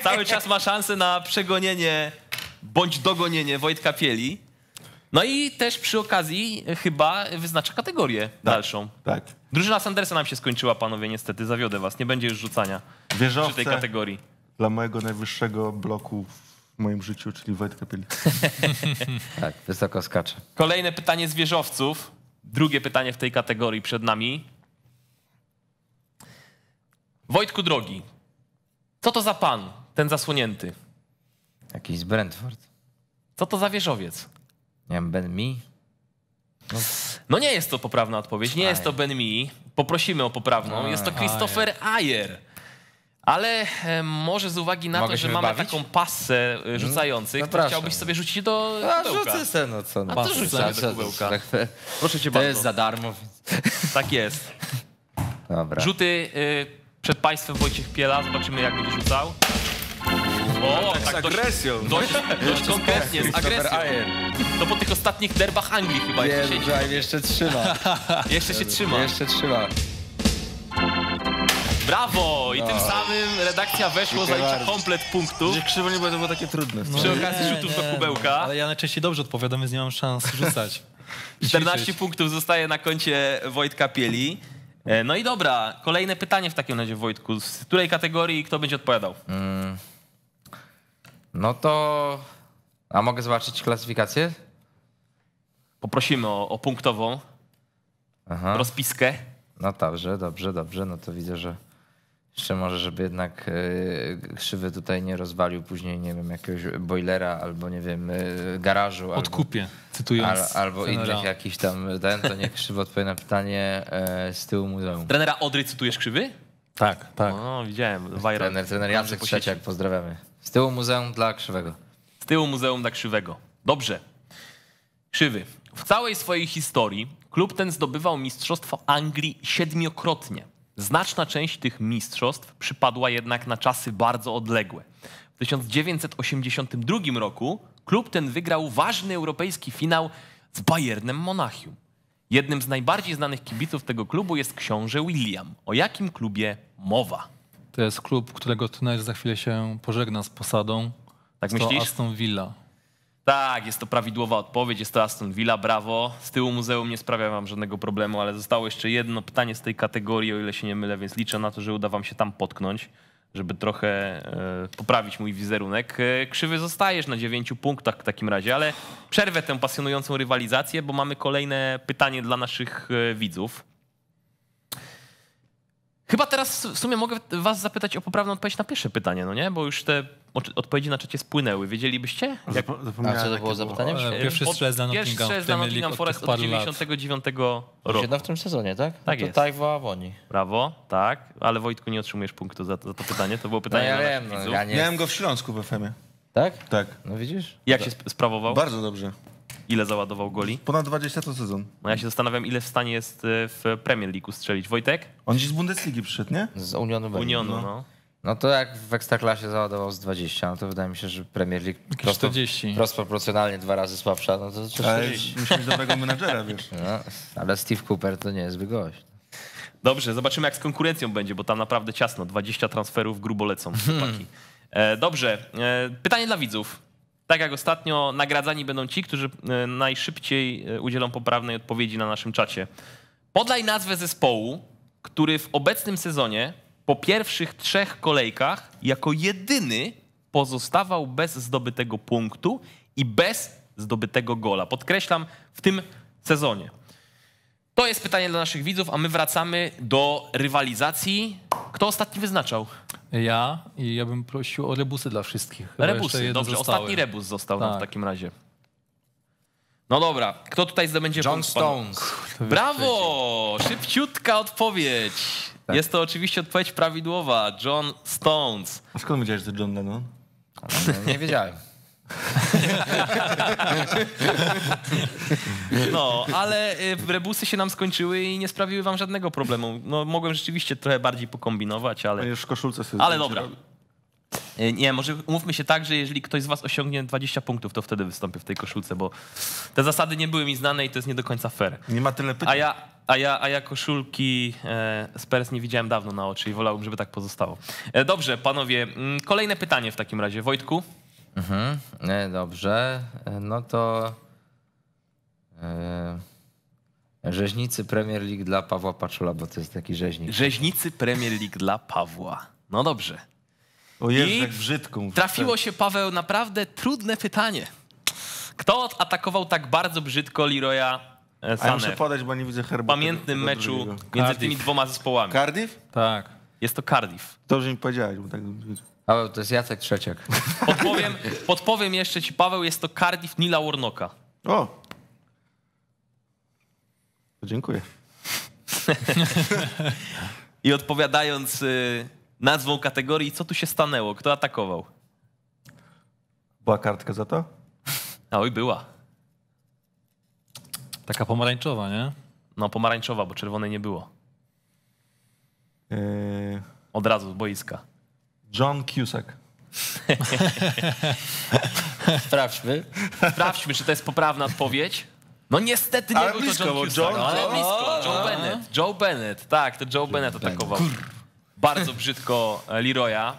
cały czas ma szansę na przegonienie bądź dogonienie Wojtka Pieli. No i też przy okazji chyba wyznacza kategorię dalszą. Tak. Drużyna Sandersa nam się skończyła, panowie, niestety. Zawiodę was. Nie będzie już rzucania przy tej Wieżowce kategorii. dla mojego najwyższego bloku w moim życiu, czyli Wojtka Pieli. *laughs* Tak, wysoko skacze. Kolejne pytanie z wieżowców. Drugie pytanie w tej kategorii przed nami. Wojtku drogi, co to za pan, ten zasłonięty? Jakiś z Brentford. Co to za wieżowiec? Nie wiem, Ben Mi? No nie jest to poprawna odpowiedź, nie jest to Ben Mi. Poprosimy o poprawną. Jest to Christopher Ayer. Ale e, może z uwagi na Mogę to, że mamy wybawić? taką pasę e, rzucających, to Zapraszam. chciałbyś sobie rzucić do A kubełka. rzucę se, no co. No. A to rzuć Co- sobie co- do kubełka. Proszę cię To bardzo. jest za darmo. Tak jest. Dobra. Rzuty y, przed państwem Wojciech Piela. Zobaczymy, jak będzie rzucał. O, tak dość, agresją. dość, dość konkretnie, z agresją. To po tych ostatnich derbach Anglii chyba jeszcze siedzi. Wiem, jeszcze trzyma. Jeszcze się trzyma. Jeszcze trzyma. Brawo! I tym samym redakcja weszło, Dziękuję zalicza bardzo. komplet punktów. Gdzieś krzywo nie było, to było takie trudne. Przy okazji rzutów do kubełka. no, Ale ja najczęściej dobrze odpowiadam, więc nie mam szans rzucać. *laughs* I 14 ćwiczyć. punktów zostaje na koncie Wojtka Pieli. E, No i dobra, kolejne pytanie w takim razie, Wojtku. Z której kategorii kto będzie odpowiadał? No to... A mogę zobaczyć klasyfikację? Poprosimy o, o punktową Aha. rozpiskę. No dobrze, dobrze, dobrze. No to widzę, że jeszcze może, żeby jednak e, krzywy tutaj nie rozwalił później, nie wiem, jakiegoś boilera albo, nie wiem, e, garażu. albo- Odkupię, cytując Al, albo trenera. innych jakichś tam ten, to niech krzywo odpowie na pytanie e, z tyłu muzeum. Trenera Odry cytujesz krzywy? Tak, tak. No, widziałem. Viral. Trener, trener Jacek. Trzeciak, pozdrawiamy. Z tyłu muzeum dla krzywego. Z tyłu Muzeum dla Krzywego. Dobrze. Krzywy. W całej swojej historii klub ten zdobywał mistrzostwo Anglii siedmiokrotnie. Znaczna część tych mistrzostw przypadła jednak na czasy bardzo odległe. W 1982 roku klub ten wygrał ważny europejski finał z Bayernem Monachium. Jednym z najbardziej znanych kibiców tego klubu jest książę William. O jakim klubie mowa? To jest klub, którego trener za chwilę się pożegna z posadą. Tak to myślisz? Aston Villa. Tak, jest to prawidłowa odpowiedź, jest to Aston Villa, brawo. Z tyłu muzeum nie sprawia wam żadnego problemu, ale zostało jeszcze jedno pytanie z tej kategorii, o ile się nie mylę, więc liczę na to, że uda wam się tam potknąć, żeby trochę e, poprawić mój wizerunek. E, krzywy zostajesz na dziewięciu punktach w takim razie, ale przerwę tę pasjonującą rywalizację, bo mamy kolejne pytanie dla naszych e, widzów. Chyba teraz w sumie mogę was zapytać o poprawną odpowiedź na pierwsze pytanie, no nie? Bo już te odpowiedzi na czacie spłynęły. Wiedzielibyście? Jak Zap- zapomniałem, A co to było za pytanie? E, Pierwszy Od- strzelec dla Pierwszy Nottingham strzelec Forest od od paru lat. 99 roku. Jedno w tym sezonie, tak? Tak no jest. to tak woła Woni. Brawo, tak. Ale Wojtku, nie otrzymujesz punktu za, za to pytanie. To było No pytanie ja dla wiem, no, ja nie... Miałem go w Śląsku w FM-ie. Tak? Tak. No widzisz? Jak się sp- sprawował? Bardzo dobrze. Ile załadował goli? Ponad 20 to sezon. No ja się zastanawiam, ile w stanie jest e, w Premier League strzelić. Wojtek? On dziś z Bundesligi przyszedł, nie? Z Unionu Berlin. Unionu, no. no. No to jak w Ekstraklasie załadował z 20, no to wydaje mi się, że Premier League prosto, 40. prosto proporcjonalnie dwa razy słabsza, no to Ale 40. musimy mieć dobrego menadżera, wiesz. *laughs* No, ale Steve Cooper to nie jest zły gość. Dobrze, zobaczymy jak z konkurencją będzie, bo tam naprawdę ciasno. 20 transferów grubo lecą. chłopaki. E, dobrze, e, pytanie dla widzów. Tak jak ostatnio, nagradzani będą ci, którzy e, najszybciej udzielą poprawnej odpowiedzi na naszym czacie. Podaj nazwę zespołu, który w obecnym sezonie po pierwszych trzech kolejkach jako jedyny pozostawał bez zdobytego punktu i bez zdobytego gola. Podkreślam, w tym sezonie. To jest pytanie dla naszych widzów, a my wracamy do rywalizacji. Kto ostatni wyznaczał? Ja i ja bym prosił o rebusy dla wszystkich. Chyba Rebusy. Dobrze, zostały. ostatni rebus został nam w Tak. takim razie. No dobra, kto tutaj zdobędzie John punkt? Stones. Brawo! Szybciutka odpowiedź. Tak. Jest to oczywiście odpowiedź prawidłowa. John Stones. A skąd wiedziałeś, że to John Lennon? No, nie wiedziałem. No, ale y, rebusy się nam skończyły i nie sprawiły wam żadnego problemu. No, mogłem rzeczywiście trochę bardziej pokombinować, ale... A już w koszulce sobie Ale dobra. E, Nie, może umówmy się tak, że jeżeli ktoś z was osiągnie 20 punktów, to wtedy wystąpię w tej koszulce, bo te zasady nie były mi znane i to jest nie do końca fair. Nie ma tyle pytań. A ja, a ja, a ja koszulki e, Spurs nie widziałem dawno na oczy i wolałbym, żeby tak pozostało. E, dobrze, panowie, mm, kolejne pytanie w takim razie. Wojtku, Mhm. E, Dobrze, E, no to e, rzeźnicy Premier League dla Pawła Paczula, bo to jest taki rzeźnik. rzeźnicy Premier League dla Pawła. No dobrze. O Jezu, I jak brzydko. mówisz. Trafiło się, Paweł, naprawdę trudne pytanie. Kto atakował tak bardzo brzydko Leroya e, A ja muszę Sané podać, bo nie widzę w herbu. pamiętnym tego meczu drugiego. między Cardiff. tymi dwoma zespołami? Cardiff? Tak. Jest to Cardiff. Dobrze mi powiedziałeś, bo tak... Paweł, to jest Jacek Trzeciak. *laughs* Podpowiem, podpowiem jeszcze ci, Paweł, jest to Cardiff Nila Warnocka. O! Dziękuję. *laughs* I odpowiadając y, nazwą kategorii, co tu się stanęło? Kto atakował? Była kartka za to? A *laughs* oj, była. Taka pomarańczowa, nie? No, pomarańczowa, bo czerwonej nie było. Yy, Od razu z boiska. John Cusack. *laughs* Sprawdźmy. Sprawdźmy, czy to jest poprawna odpowiedź. No niestety nie Ale był blisko, to John Cusack, John- ale John- blisko. Joe Bennett. Joe Bennett, tak, to Joe Bennett atakował. Bardzo brzydko e, Leroya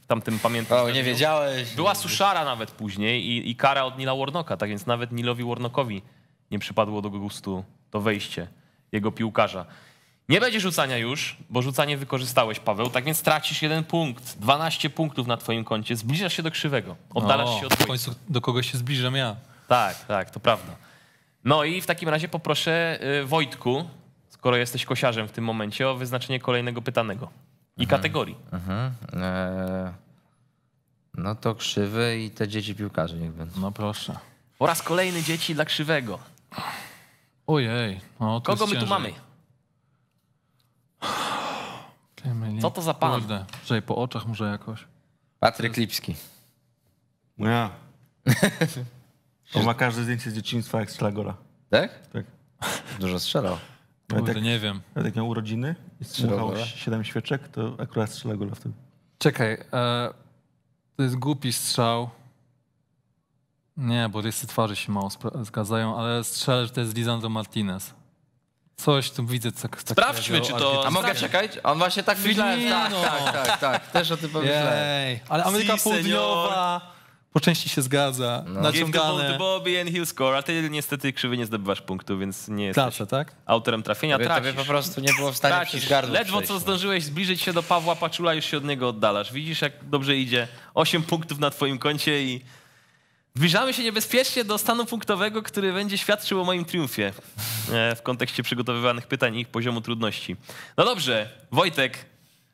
w tamtym pamiętnym O, nie wiedziałeś. Była suszara nawet później i, i kara od Nila Warnocka, tak więc nawet Nilowi Warnockowi nie przypadło do gustu to wejście jego piłkarza. Nie będzie rzucania już, bo rzucanie wykorzystałeś, Paweł, tak więc tracisz jeden punkt. 12 punktów na twoim koncie. Zbliżasz się do krzywego. Oddalasz O, się od w końcu do kogoś się zbliżam ja. Tak, tak, to prawda. No i w takim razie poproszę y, Wojtku, skoro jesteś kosiarzem w tym momencie, o wyznaczenie kolejnego pytanego i kategorii. Mhm. E, no to krzywy i te dzieci piłkarzy niech będą. No proszę. Po raz kolejny dzieci dla krzywego. Ojej. No, to Kogo my tu ciężej. mamy? Emily. Co to za pan? Kurde. Czekaj, po oczach może jakoś. Patryk Lipski. No ja. *laughs* On ma każde zdjęcie z dzieciństwa jak strzela gola. Tak? Tak. Dużo strzelał. Kurde, jak, nie wiem. jak miał urodziny i Strzelał siedem świeczek, to akurat strzela gola wtedy. Czekaj, e, to jest głupi strzał. Nie, bo rysy twarzy się mało zgadzają, ale strzelę, że to jest Lisandro Martinez. Coś tu widzę. Tak, Sprawdźmy, czy to- A mogę czekać? On właśnie tak myślałem. Tak, no. tak, tak, tak. Też o tym pomyślałem. Jej, ale Ameryka Si, Południowa po części się zgadza. Give the ball to Naciągane. Bobby and he'll score, a ty niestety krzywy nie zdobywasz punktu, więc nie jesteś tak? autorem trafienia. Tobie, tobie po prostu nie było w stanie Tracisz. przez gardło Ledwo przejść, co no. zdążyłeś zbliżyć się do Pawła Paczula, już się od niego oddalasz. Widzisz, jak dobrze idzie. 8 punktów na twoim koncie i zbliżamy się niebezpiecznie do stanu punktowego, który będzie świadczył o moim triumfie e, w kontekście przygotowywanych pytań i ich poziomu trudności. No dobrze, Wojtek,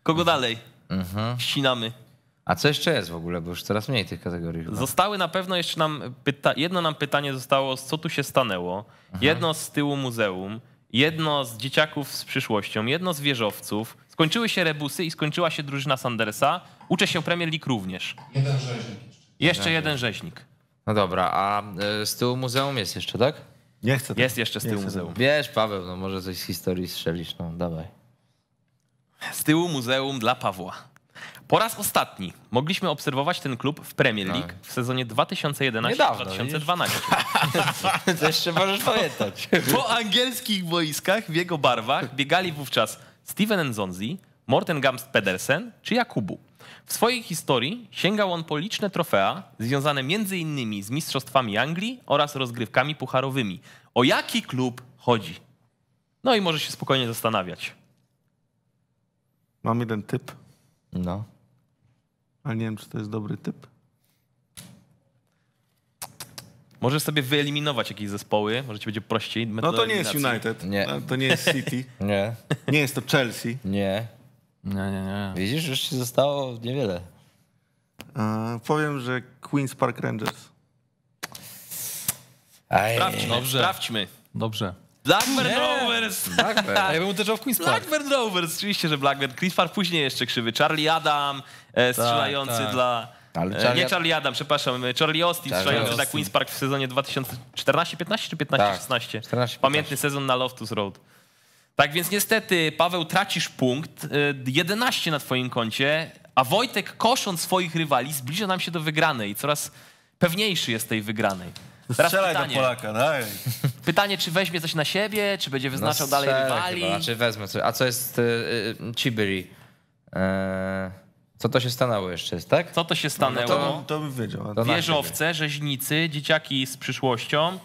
kogo dalej? Mhm. Ścinamy. A co jeszcze jest w ogóle? Bo już coraz mniej tych kategorii. chyba. Zostały na pewno jeszcze nam pyta- jedno nam pytanie zostało, co tu się stanęło. Jedno z tyłu muzeum, jedno z dzieciaków z przyszłością, jedno z wieżowców. Skończyły się rebusy i skończyła się drużyna Sandersa. Uczę się Premier League również. Jeden rzeźnik jeszcze. Jeden rzeźnik. No dobra, a y, z tyłu muzeum jest jeszcze, tak? Nie chcę. Jest jeszcze z tyłu muzeum. Wiesz, Paweł, no może coś z historii strzelisz, no dawaj. Z tyłu muzeum dla Pawła. Po raz ostatni mogliśmy obserwować ten klub w Premier League Tak. w sezonie Niedawno, 2011-2012. *laughs* To jeszcze możesz pamiętać. Po angielskich boiskach w jego barwach biegali wówczas Steven Nzonzi, Morten Gamst Pedersen czy Jakubu. W swojej historii sięgał on po liczne trofea związane m.in. z mistrzostwami Anglii oraz rozgrywkami pucharowymi. O jaki klub chodzi? No i może się spokojnie zastanawiać. Mam jeden typ, No. Ale nie wiem, czy to jest dobry typ. Możesz sobie wyeliminować jakieś zespoły, może ci będzie prościej. No to nie jest. United, Nie. No, to nie jest City, *laughs* Nie. nie jest to Chelsea. Nie. Nie, nie, nie. Widzisz, już ci zostało niewiele. E, powiem, że Queen's Park Rangers. Ej. Sprawdźmy, Dobrze. sprawdźmy. Dobrze. Blackburn Rovers! A ja bym uderzał w Queen's Park. Blackburn Rovers, oczywiście, że Blackburn. Chris Park później jeszcze krzywy. Charlie Adam strzelający tak. dla... Ale e, Charlie nie Charlie Adam, przepraszam. e, Charlie Austin Charlie strzelający dla Austin. Queen's Park w sezonie 2014-15 czy 15-16? Tak, 14-15. Pamiętny sezon na Loftus Road. Tak więc niestety, Paweł, tracisz punkt. e, 11 na twoim koncie, a Wojtek, kosząc swoich rywali, zbliża nam się do wygranej i coraz pewniejszy jest tej wygranej. Teraz Strzelaj do pytanie, Polaka, daj. pytanie, czy weźmie coś na siebie, czy będzie wyznaczał dalej No strzelaj rywali. Chyba. Znaczy wezmę sobie. A co jest y, y, Chibiri? Co to się stanęło jeszcze jest, tak? Co to się stanęło? To, to bym wiedział. To Wieżowce, rzeźnicy, dzieciaki z przyszłością.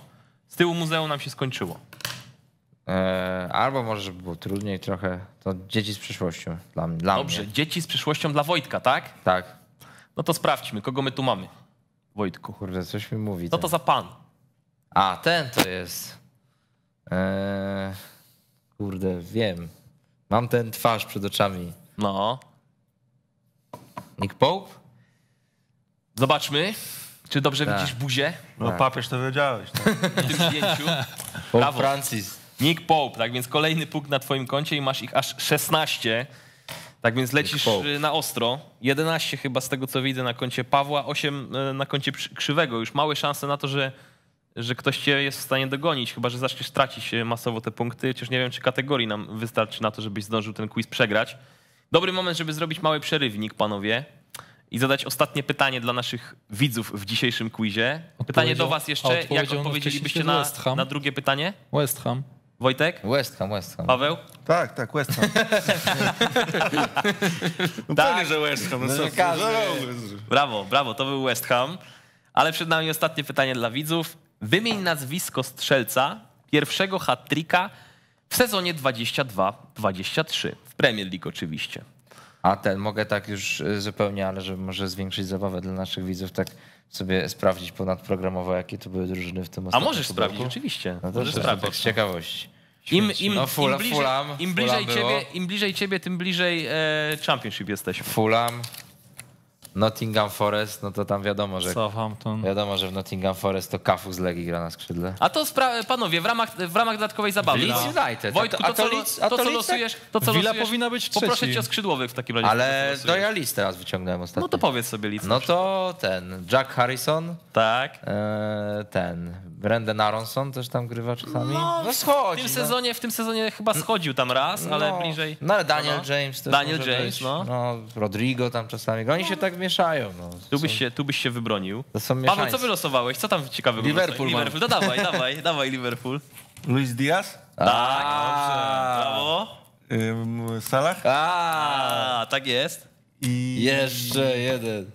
Z tyłu muzeum nam się skończyło. E, albo może, żeby było trudniej trochę. To dzieci z przyszłością dla, mnie- dla Dobrze, mnie. dzieci z przyszłością dla Wojtka, tak? Tak. No to sprawdźmy, kogo my tu mamy. Wojtku. Kurde, coś mi mówi. Co ten. to za pan? A, ten to jest. E, kurde, wiem. Mam ten twarz przed oczami. No. Nick Pope? Zobaczmy, czy dobrze Tak. widzisz buzię No papież to wiedziałeś. Tak. *laughs* w tym zdjęciu. Pope Brawo. Francis. Nick Pope, tak więc kolejny punkt na twoim koncie i masz ich aż 16. Tak więc lecisz y, na ostro. 11 chyba z tego co widzę na koncie Pawła, 8 y, na koncie Krzywego. Już małe szanse na to, że, że ktoś cię jest w stanie dogonić, chyba że zaczniesz tracić y, masowo te punkty. Chociaż nie wiem, czy kategorii nam wystarczy na to, żebyś zdążył ten quiz przegrać. Dobry moment, żeby zrobić mały przerywnik, panowie. I zadać ostatnie pytanie dla naszych widzów w dzisiejszym quizie. Pytanie do was jeszcze. Jak odpowiedzielibyście na, West Ham? na drugie pytanie? West Ham. Wojtek? West Ham, West Ham. Paweł? Tak, tak, West Ham. *laughs* No Tak. pewnie, że West Ham. No, No, każdy. Brawo, brawo, to był West Ham. Ale przed nami ostatnie pytanie dla widzów. Wymień nazwisko strzelca pierwszego hat-tricka w sezonie 22-23. Premier League oczywiście. A ten, mogę tak już y, zupełnie, ale żeby może zwiększyć zabawę dla naszych widzów, tak sobie sprawdzić ponadprogramowo, jakie to były drużyny w tym A ostatnim możesz pudełku. sprawdzić, oczywiście. No to możesz sprawdzić. tak z ciekawości. Im, im, No, im, bliżej, Fulham, im, bliżej ciebie, Im bliżej ciebie, tym bliżej e, Championship jesteśmy. Fulham, Nottingham Forest, no to tam wiadomo, że Southampton. wiadomo, że w Nottingham Forest to Kafu z Legii gra na skrzydle. A to spra- panowie, w ramach, w ramach dodatkowej zabawy. Leeds no. United. Wojtku, A to, to co, Leeds- to, a co to Leeds losujesz, to co Villa losujesz, powinna być Poproszę trzeci. cię o skrzydłowych w takim razie. to, Ale co do losujesz. Jalis teraz wyciągnąłem ostatnio. No to powiedz sobie Leeds. No to ten, Jack Harrison, Tak. e, ten, Brendan Aronson też tam grywa czasami. No, No W schodzi. tym, no. sezonie, w tym sezonie chyba schodził tam raz, ale no, bliżej. No ale Daniel No. James też Daniel może James, być. no. no. Rodrigo tam czasami. Oni się tak mieszają. No. Tu byś, się, tu byś się wybronił. To są Paweł, co wylosowałeś? Co tam ciekawego Liverpool. Liverpool. No dawaj, dawaj, dawaj Liverpool. Luis Diaz, Tak, A. brawo. ym, Salah A, tak jest. i jeszcze jeden.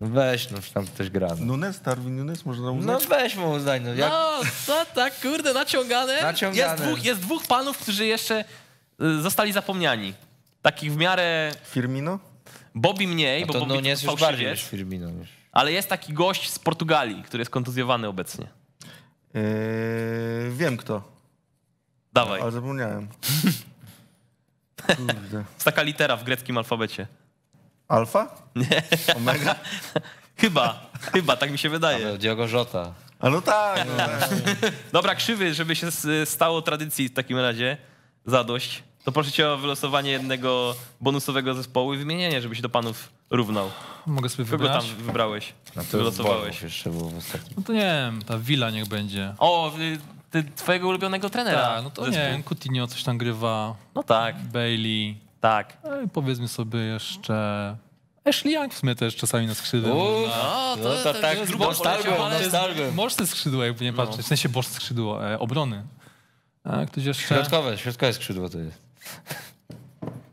No Weź, no już tam ktoś gra. No, Nunes, Darwin Nunes, można no uznać? weź mu uznaj, no jak... No, co tak, kurde, naciągane. Naciągane. Jest dwóch, jest dwóch panów, którzy jeszcze y, zostali zapomniani. Takich w miarę Firmino? Bobby mniej, No bo to Bobby no nie jest już bardziej niż Firmino. Już. ale jest taki gość z Portugalii, który jest kontuzjowany obecnie. Yy, wiem kto, Dawaj. ale zapomniałem. *laughs* Kurde. Jest taka litera w greckim alfabecie. Alfa? Nie. Omega? *laughs* Chyba, chyba, tak mi się wydaje. Ale Diogo Jota. A no tak, no tak. *laughs* Dobra, krzywy, żeby się stało tradycji w takim razie, zadość, to proszę cię o wylosowanie jednego bonusowego zespołu i wymienienie, żeby się do panów równał. Mogę sobie Kogo tam wybrałeś? No to Wylosowałeś. Wylosowałeś. jeszcze było w ostatnim. No to nie wiem, ta Villa niech będzie. O, y, ty, twojego ulubionego trenera. Tak, no to zespół. nie wiem, Coutinho coś tam grywa, No tak, Bailey. tak. No i powiedzmy sobie jeszcze Ashley Young w sumie też czasami na skrzydle. Uff, No, no to tak jest grubo poleciał, ale- nostalgią. Skrzydło, jakby nie patrzeć. W sensie boczne skrzydło, e, obrony. A ktoś jeszcze? Środkowe, środkowe skrzydło to jest.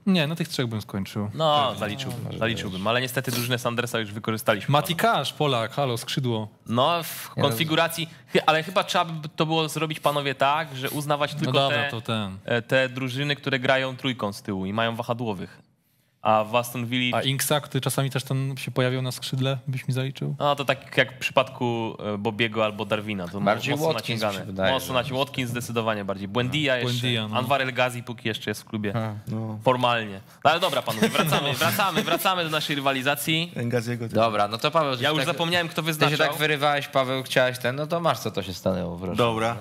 Nie, na tych trzech bym skończył. No, zaliczyłbym, zaliczyłbym, ale niestety drużynę Sandersa już wykorzystaliśmy. Mati Cash, Polak, halo, skrzydło. No, w konfiguracji, ale chyba trzeba by to było zrobić panowie tak, że uznawać No tylko dobra, te, to ten. e, te drużyny, które grają trójką z tyłu i mają wahadłowych. A w Aston Villa... A Inksa, który czasami też tam się pojawiał na skrzydle, byś mi zaliczył? No to tak jak w przypadku e, Bobiego albo Darwina. To Bardziej mocno Watkins się naciągane. wydaje, Mocno naciągane. Watkins zdecydowanie bardziej. Buendia jeszcze. Buendia, no. Anwar El Ghazi póki jeszcze jest w klubie. No. Formalnie. No ale dobra panowie, wracamy, *laughs* wracamy, wracamy do naszej rywalizacji. Engaziego też. Dobra, no to Paweł, Ja już tak, zapomniałem kto Ty się wyznaczał. tak wyrywałeś, Paweł, chciałeś ten, no to masz co to się stanęło, proszę. Dobra.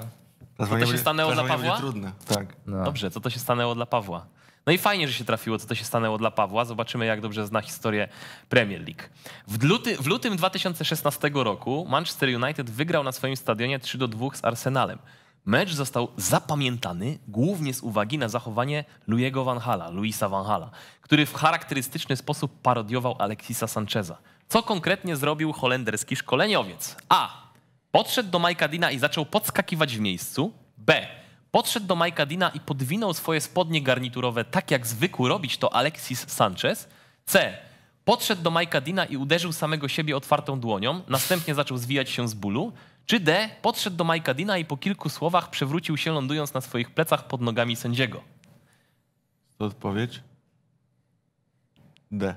Teraz to się będzie- stanęło dla Pawła? trudne. Tak. No. Dobrze, co to się stanęło dla Pawła? No i fajnie, że się trafiło, co to się stanęło dla Pawła. Zobaczymy, jak dobrze zna historię Premier League. W, luty, w lutym 2016 roku Manchester United wygrał na swoim stadionie 3 do 2 z Arsenalem. Mecz został zapamiętany głównie z uwagi na zachowanie Louiego Van Hala, Luisa Van Hala, który w charakterystyczny sposób parodiował Alexisa Sancheza. Co konkretnie zrobił holenderski szkoleniowiec? A. Podszedł do Majka Dina i zaczął podskakiwać w miejscu. B. Podszedł do Majka Dina i podwinął swoje spodnie garniturowe tak, jak zwykł robić to Alexis Sanchez. C. Podszedł do Majka Dina i uderzył samego siebie otwartą dłonią, następnie zaczął zwijać się z bólu. Czy D. Podszedł do Majka Dina i po kilku słowach przewrócił się, lądując na swoich plecach pod nogami sędziego. To odpowiedź? D.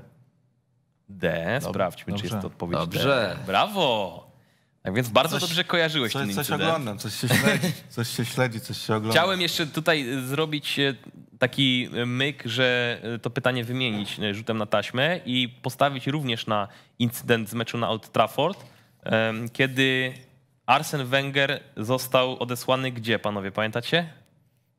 D. Sprawdźmy, czy dobrze. jest to odpowiedź Dobrze. D. Brawo! Tak więc bardzo Coś- dobrze kojarzyłeś ten Coś, coś incydent. oglądam, coś się śledzi, *laughs* coś się śledzi, coś się ogląda. Chciałem jeszcze tutaj y, zrobić e, taki e, myk, że e, to pytanie wymienić e, rzutem na taśmę i postawić również na incydent z meczu na Old Trafford, kiedy Arsen Wenger został odesłany gdzie, panowie, pamiętacie?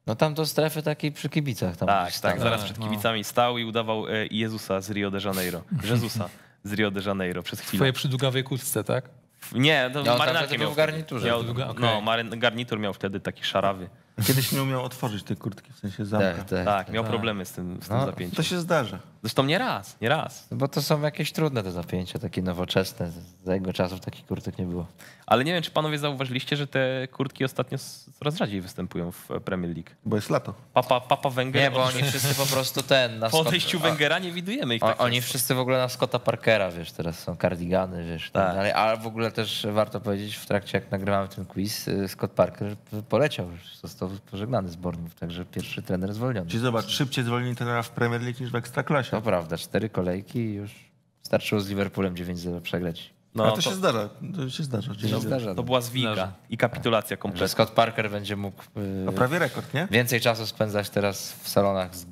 No tam do strefy takiej przy kibicach. Tam Tak, tak, zaraz Tak, przed no. kibicami stał i udawał e, Jezusa z Rio de Janeiro. *laughs* Jezusa z Rio de Janeiro przez chwilę. Twoje przydługawej kurtce, tak? Nie, to No, tam marynarkę miał był w garniturze. Miał, Długa- okej. No, maryn, garnitur miał wtedy taki szarawy. Kiedyś nie umiał otworzyć tej kurtki, w sensie zamka. Tak, tak. Tak, miał problemy z tym, z tym No, zapięciem. To się zdarza. Zresztą nie raz, nie raz. No Bo to są jakieś trudne te zapięcia, takie nowoczesne. Za jego czasów takich kurtek nie było. Ale nie wiem, czy panowie zauważyliście, że te kurtki ostatnio coraz rzadziej występują w e, Premier League. Bo jest lato. Papa, Papa Wenger, Nie, bo oni wszyscy po prostu ten... Na *laughs* po odejściu Wengera nie widujemy ich O, tak oni wszyscy w ogóle na Scotta Parkera, wiesz, teraz są kardigany, wiesz, tak. Tak. dalej. Ale w ogóle też warto powiedzieć, w trakcie jak nagrywamy ten quiz, y, Scott Parker poleciał, już został pożegnany z Bournemouth, także pierwszy trener zwolniony. Czyli zobacz, szybciej zwolnili trenera w Premier League niż w Ekstraklasie. To prawda, cztery kolejki i już starczyło z Liverpoolem 9-0 przegrać. No, Ale to, to, się zdarza, to się zdarza. Dzień To dobry. zdarza. to była zwika Zdarza. i kapitulacja Że kompletna. Scott Parker będzie mógł To prawie rekord, nie? więcej czasu spędzać teraz w salonach z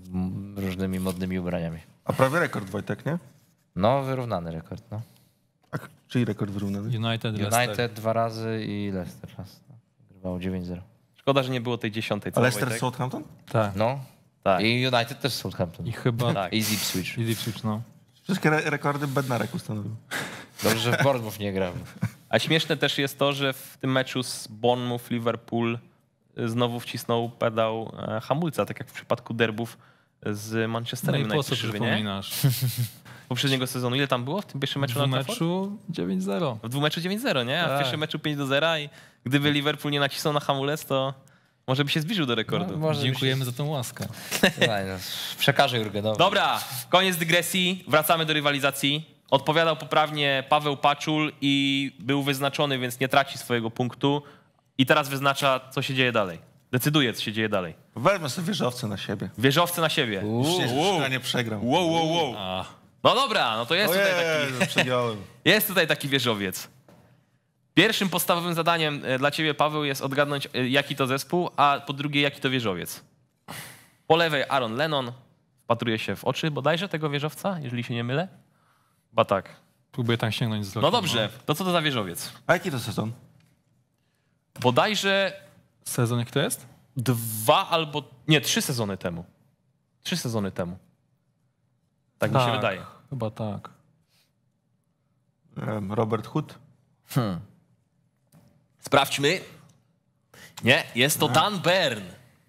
różnymi modnymi ubraniami. A prawie rekord, Wojtek, nie? No, wyrównany rekord. No. A czyli rekord wyrównany? United, Leicester. United dwa razy i Leicester raz. No. Wygrywało 9-0. Szkoda, że nie było tej dziesiątej. co, A Leicester Wojtek? Southampton? Tak. No. Tak. I United też z Southampton. I chyba... Tak. I Ipswich. I Ipswich, no. Wszystkie re- rekordy Bednarek ustanowił. Dobrze, że w Bournemouth nie grał. A śmieszne też jest to, że w tym meczu z Bournemouth, Liverpool y, znowu wcisnął pedał e, hamulca, tak jak w przypadku derbów z No Manchesterem i po co przypominasz? Poprzedniego sezonu. Ile tam było w tym pierwszym meczu W Trafford? meczu 9-0. W dwumeczu 9-0, nie? A w Tak. pierwszym meczu 5-0 i gdyby Liverpool nie nacisnął na hamulec, to może by się zbliżył do rekordu. No, Dziękujemy za tą łaskę. No, przekażę Jurgenowi. Dobra, koniec dygresji, wracamy do rywalizacji. Odpowiadał poprawnie Paweł Paczul i był wyznaczony, więc nie traci swojego punktu. I teraz wyznacza, co się dzieje dalej. Decyduje, co się dzieje dalej. Wezmę sobie wieżowce na siebie. Wieżowcy na siebie. Już nie, przegram. Wow, wow, wow. No dobra, no to jest tutaj taki, Ojej, przegiąłem. *laughs* jest tutaj taki wieżowiec. Pierwszym podstawowym zadaniem e, dla ciebie, Paweł, jest odgadnąć, e, jaki to zespół, a po drugie, jaki to wieżowiec. Po lewej Aaron Lennon wpatruje się w oczy bodajże tego wieżowca, jeżeli się nie mylę. Chyba tak. Próbuję tam sięgnąć z No dobrze, to co to za wieżowiec? A jaki to sezon? Bodajże Sezon jak to jest? dwa albo... Nie, trzy sezony temu. Trzy sezony temu. Tak, mi się wydaje. Chyba tak. Robert Hood? Sprawdźmy. Nie, jest to Dan Bern.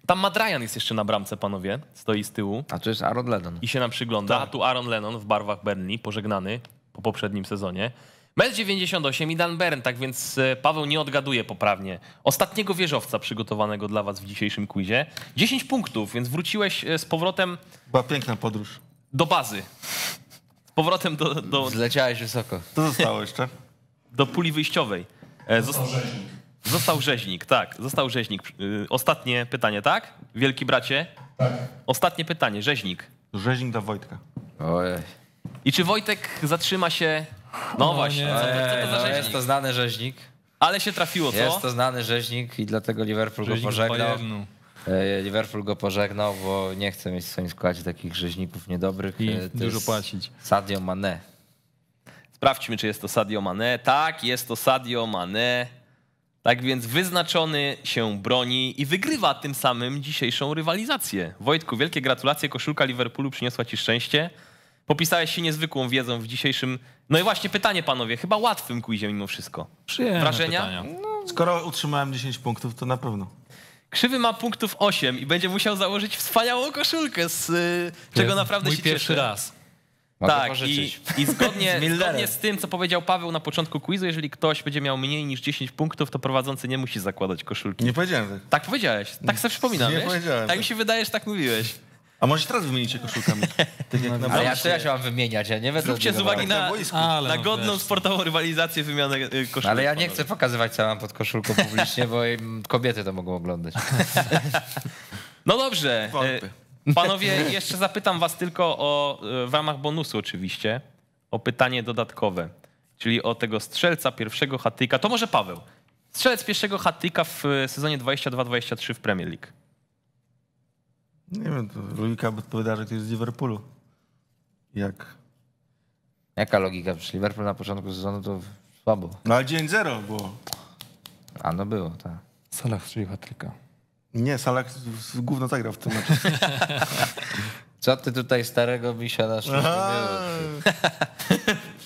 Tam Madrajan jest jeszcze na bramce, panowie. Stoi z tyłu A tu jest Aaron Lennon. i się nam przygląda. A tu Aaron Lennon w barwach Burnley, pożegnany po poprzednim sezonie. Mecz 98 i Dan Bern, tak więc e, Paweł nie odgaduje poprawnie. Ostatniego wieżowca przygotowanego dla was w dzisiejszym quizie. 10 punktów, więc wróciłeś e, z powrotem Była piękna podróż. do bazy. Z powrotem do, do, Zleciałeś wysoko. Co zostało jeszcze? do puli wyjściowej. E, Został rzeźnik. Został rzeźnik, tak. Został rzeźnik. Y, Ostatnie pytanie, tak? Wielki bracie? Tak. Ostatnie pytanie, rzeźnik. Rzeźnik do Wojtka. Ojej. I czy Wojtek zatrzyma się... No, O właśnie, nie. co to, co no jest to znany rzeźnik. Ale się trafiło, co? Jest to znany rzeźnik i dlatego Liverpool go Rzeźnik z pożegnał. E, Liverpool go pożegnał, bo nie chce mieć w swoim składzie takich rzeźników niedobrych. I E, dużo płacić. Sadio Mane. Sprawdźmy, czy jest to Sadio Mane. Tak, jest to Sadio Mane. Tak więc wyznaczony się broni i wygrywa tym samym dzisiejszą rywalizację. Wojtku, wielkie gratulacje. Koszulka Liverpoolu przyniosła ci szczęście. Popisałeś się niezwykłą wiedzą w dzisiejszym... No i właśnie pytanie, panowie, chyba łatwym quizie mimo wszystko. Przyjemne Wrażenia? pytania. Skoro utrzymałem 10 punktów, to na pewno. Krzywy ma punktów 8 i będzie musiał założyć wspaniałą koszulkę, z y, czego naprawdę Mój się pierwszy cieszę. raz. Mogę Tak, i, pożyczyć. i zgodnie, *laughs* Z zgodnie z tym, co powiedział Paweł na początku quizu, jeżeli ktoś będzie miał mniej niż 10 punktów, to prowadzący nie musi zakładać koszulki. Nie powiedziałem tak. Tak powiedziałeś, tak sobie przypominam, Nie wiesz? powiedziałem Tak tak. mi się wydaje, że tak mówiłeś. A może teraz wymienicie koszulkami? *laughs* Tak jak na Ale ja to ja się mam wymieniać, ja nie będę Zróbcie z uwagi na, na. Ale na no godną wiesz. sportową rywalizację wymianę y, koszulek. Ale ja nie chcę pokazywać, co mam pod koszulką publicznie, bo im kobiety to mogą oglądać. *laughs* No dobrze. Wątpię. Panowie, jeszcze zapytam was tylko o, e, w ramach bonusu oczywiście, o pytanie dodatkowe, czyli o tego strzelca pierwszego hatyka. To może Paweł. Strzelec pierwszego hatyka w e, sezonie 22-23 w Premier League. Nie wiem, to logika by odpowiadała, że to jest z Liverpoolu. Jak? Jaka logika? Przecież Liverpool na początku sezonu to słabo. No ale 9-0 było. A no było, tak. Salah strzelił hatryka. Nie, Salak z- z- gówno zagrał w tym meczu. *laughs* Co ty tutaj starego misia. *laughs*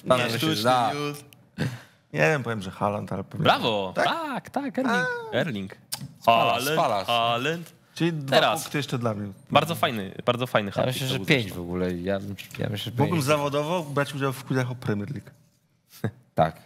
Pana się zna. Nie wiem, powiem, że Haaland, ale pewnie... Brawo! Tak? Tak, tak, Erling. Erling. Spala, Haaland. Czyli dwa Teraz. punkty jeszcze dla mnie. Bardzo fajny, bardzo fajny Ja myślę, że pięć w ogóle. Ja, ja myślę, że Mógłbym pięć. zawodowo brać udział w quizach o Premier League. Tak.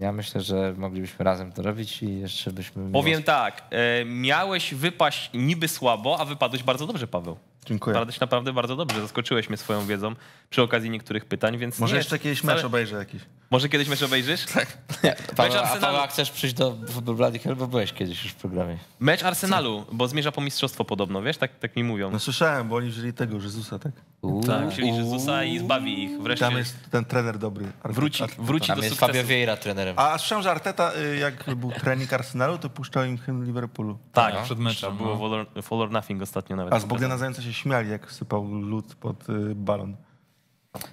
Ja myślę, że moglibyśmy razem to robić i jeszcze byśmy... Powiem tak, e, miałeś wypaść niby słabo, a wypadłeś bardzo dobrze, Paweł. Dziękuję. Wypadłeś naprawdę bardzo dobrze, zaskoczyłeś mnie swoją wiedzą przy okazji niektórych pytań, więc Może nie, jeszcze kiedyś mecz obejrzę jakiś. Może kiedyś mecz obejrzysz? *laughs* Tak. Paweł, Mecz a Arsenalu. Paweł, a chcesz przyjść do Bloody Hell, bo byłeś kiedyś już w programie. Mecz Arsenalu, bo zmierza po mistrzostwo podobno, wiesz? Tak, tak mi mówią. No słyszałem, bo oni wzięli tego, Jezusa, tak? Tak, wzięli Jezusa i zbawi ich. Wreszcie Tam jest ten trener dobry. Arteta. wróci, wróci Tam do jest sukcesu. Fabio Vieira trenerem. A słyszałem, że Arteta, y, jak był trening Arsenalu, to puszczał im hymn Liverpoolu. Tak, No, przed to meczem, było no. Fall or Nothing ostatnio nawet. A z Bogdana Zająca się śmiali, jak sypał lód pod y, balon.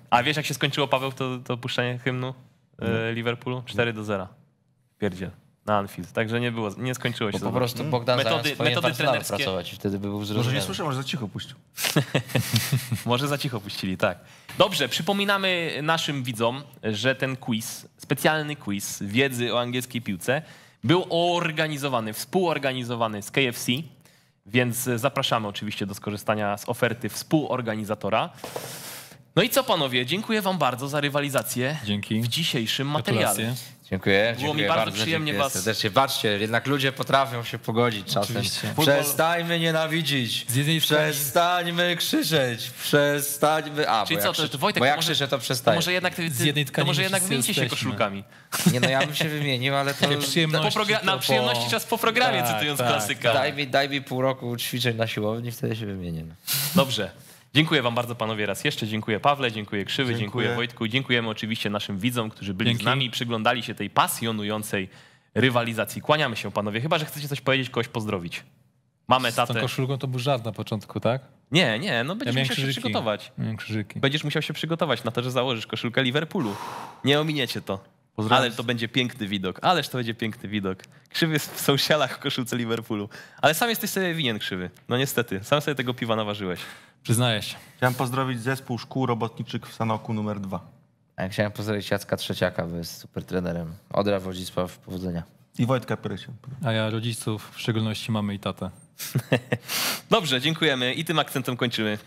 A wiesz, jak się skończyło, Paweł, to, to puszczenie hymnu e, Liverpoolu? 4 do 0. Pierdziel. Na Anfield. Także nie było, nie skończyło się. Bo po prostu Bogdan Metody- Metody, powinien metody trenerskie. pracować i wtedy by był Może zrozumiały. nie słyszę, może za cicho puścił. *laughs* Może za cicho puścili, tak. Dobrze, przypominamy naszym widzom, że ten quiz, specjalny quiz wiedzy o angielskiej piłce, był organizowany, współorganizowany z KFC, więc zapraszamy oczywiście do skorzystania z oferty współorganizatora. No i co panowie, dziękuję wam bardzo za rywalizację Dzięki. w dzisiejszym materiale. Dziękuję, Było mi bardzo bardzo przyjemnie dziękuję was- serdecznie. Patrzcie, jednak ludzie potrafią się pogodzić czasem. Oczywiście. Przestańmy nienawidzić. Z jednej strony- Przestańmy krzyczeć. Przestańmy... A, Czyli bo co, jak to- to Wojtek, bo to jak może- krzyczę, to przestaję. może jednak, ty, Z jednej to może jednak wymienicie się koszulkami. Nie no, ja bym się wymienił, ale to... Po *laughs* przyjemności. progra- na przyjemności po- czas po programie, Tak, cytując tak, klasyka. Daj mi, daj mi pół roku ćwiczeń na siłowni, wtedy się wymienię. no. Dobrze. Dziękuję wam bardzo panowie raz jeszcze. Dziękuję Pawle, dziękuję Krzywy, dziękuję, Dziękuję. Wojtku. Dziękujemy oczywiście naszym widzom, którzy byli Dzięki. z nami i przyglądali się tej pasjonującej rywalizacji. Kłaniamy się panowie. Chyba, że chcecie coś powiedzieć, kogoś pozdrowić. Mamy Z tą tatę. koszulką to był żart na początku, tak? Nie, nie, no będziesz miałem musiał się krzyżyki. przygotować. Miałem krzyżyki. Będziesz musiał się przygotować na to, że założysz koszulkę Liverpoolu. Nie ominiecie to. Ale to będzie piękny widok. Ależ to będzie piękny widok. Krzywy w socialach w koszulce Liverpoolu. Ale sam jesteś sobie winien, Krzywy. No niestety, sam sobie tego piwa naważyłeś. Przyznaję się. Chciałem pozdrowić zespół szkół robotniczych w Sanoku numer dwa. A ja chciałem pozdrowić Jacka Trzeciaka, bo jest super trenerem. Odra Wodzisław, powodzenia. I Wojtka Pyrysia. A ja rodziców, w szczególności mamy i tatę. *laughs* Dobrze, dziękujemy i tym akcentem kończymy.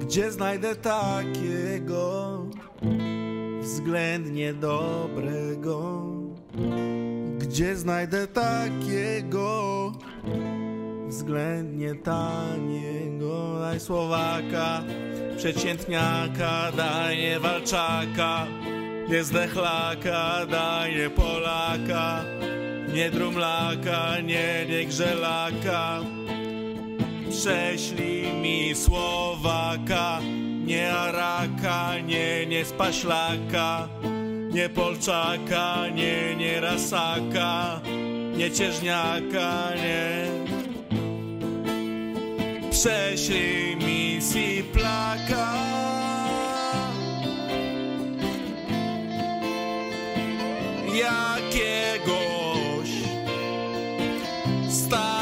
Gdzie znajdę takiego względnie dobrego? Gdzie znajdę takiego względnie taniego? Daj Słowaka, przeciętniaka, daj nie Walczaka, nie Zdechlaka, daj nie Polaka, nie Drumlaka, nie, nie Grzelaka. Prześlij mi Słowaka, nie Araka, nie, nie Spaślaka, nie Polczaka, nie, nie Rasaka, nie Cieżniaka, nie. Prześlij misji plakat Jakiegoś stanu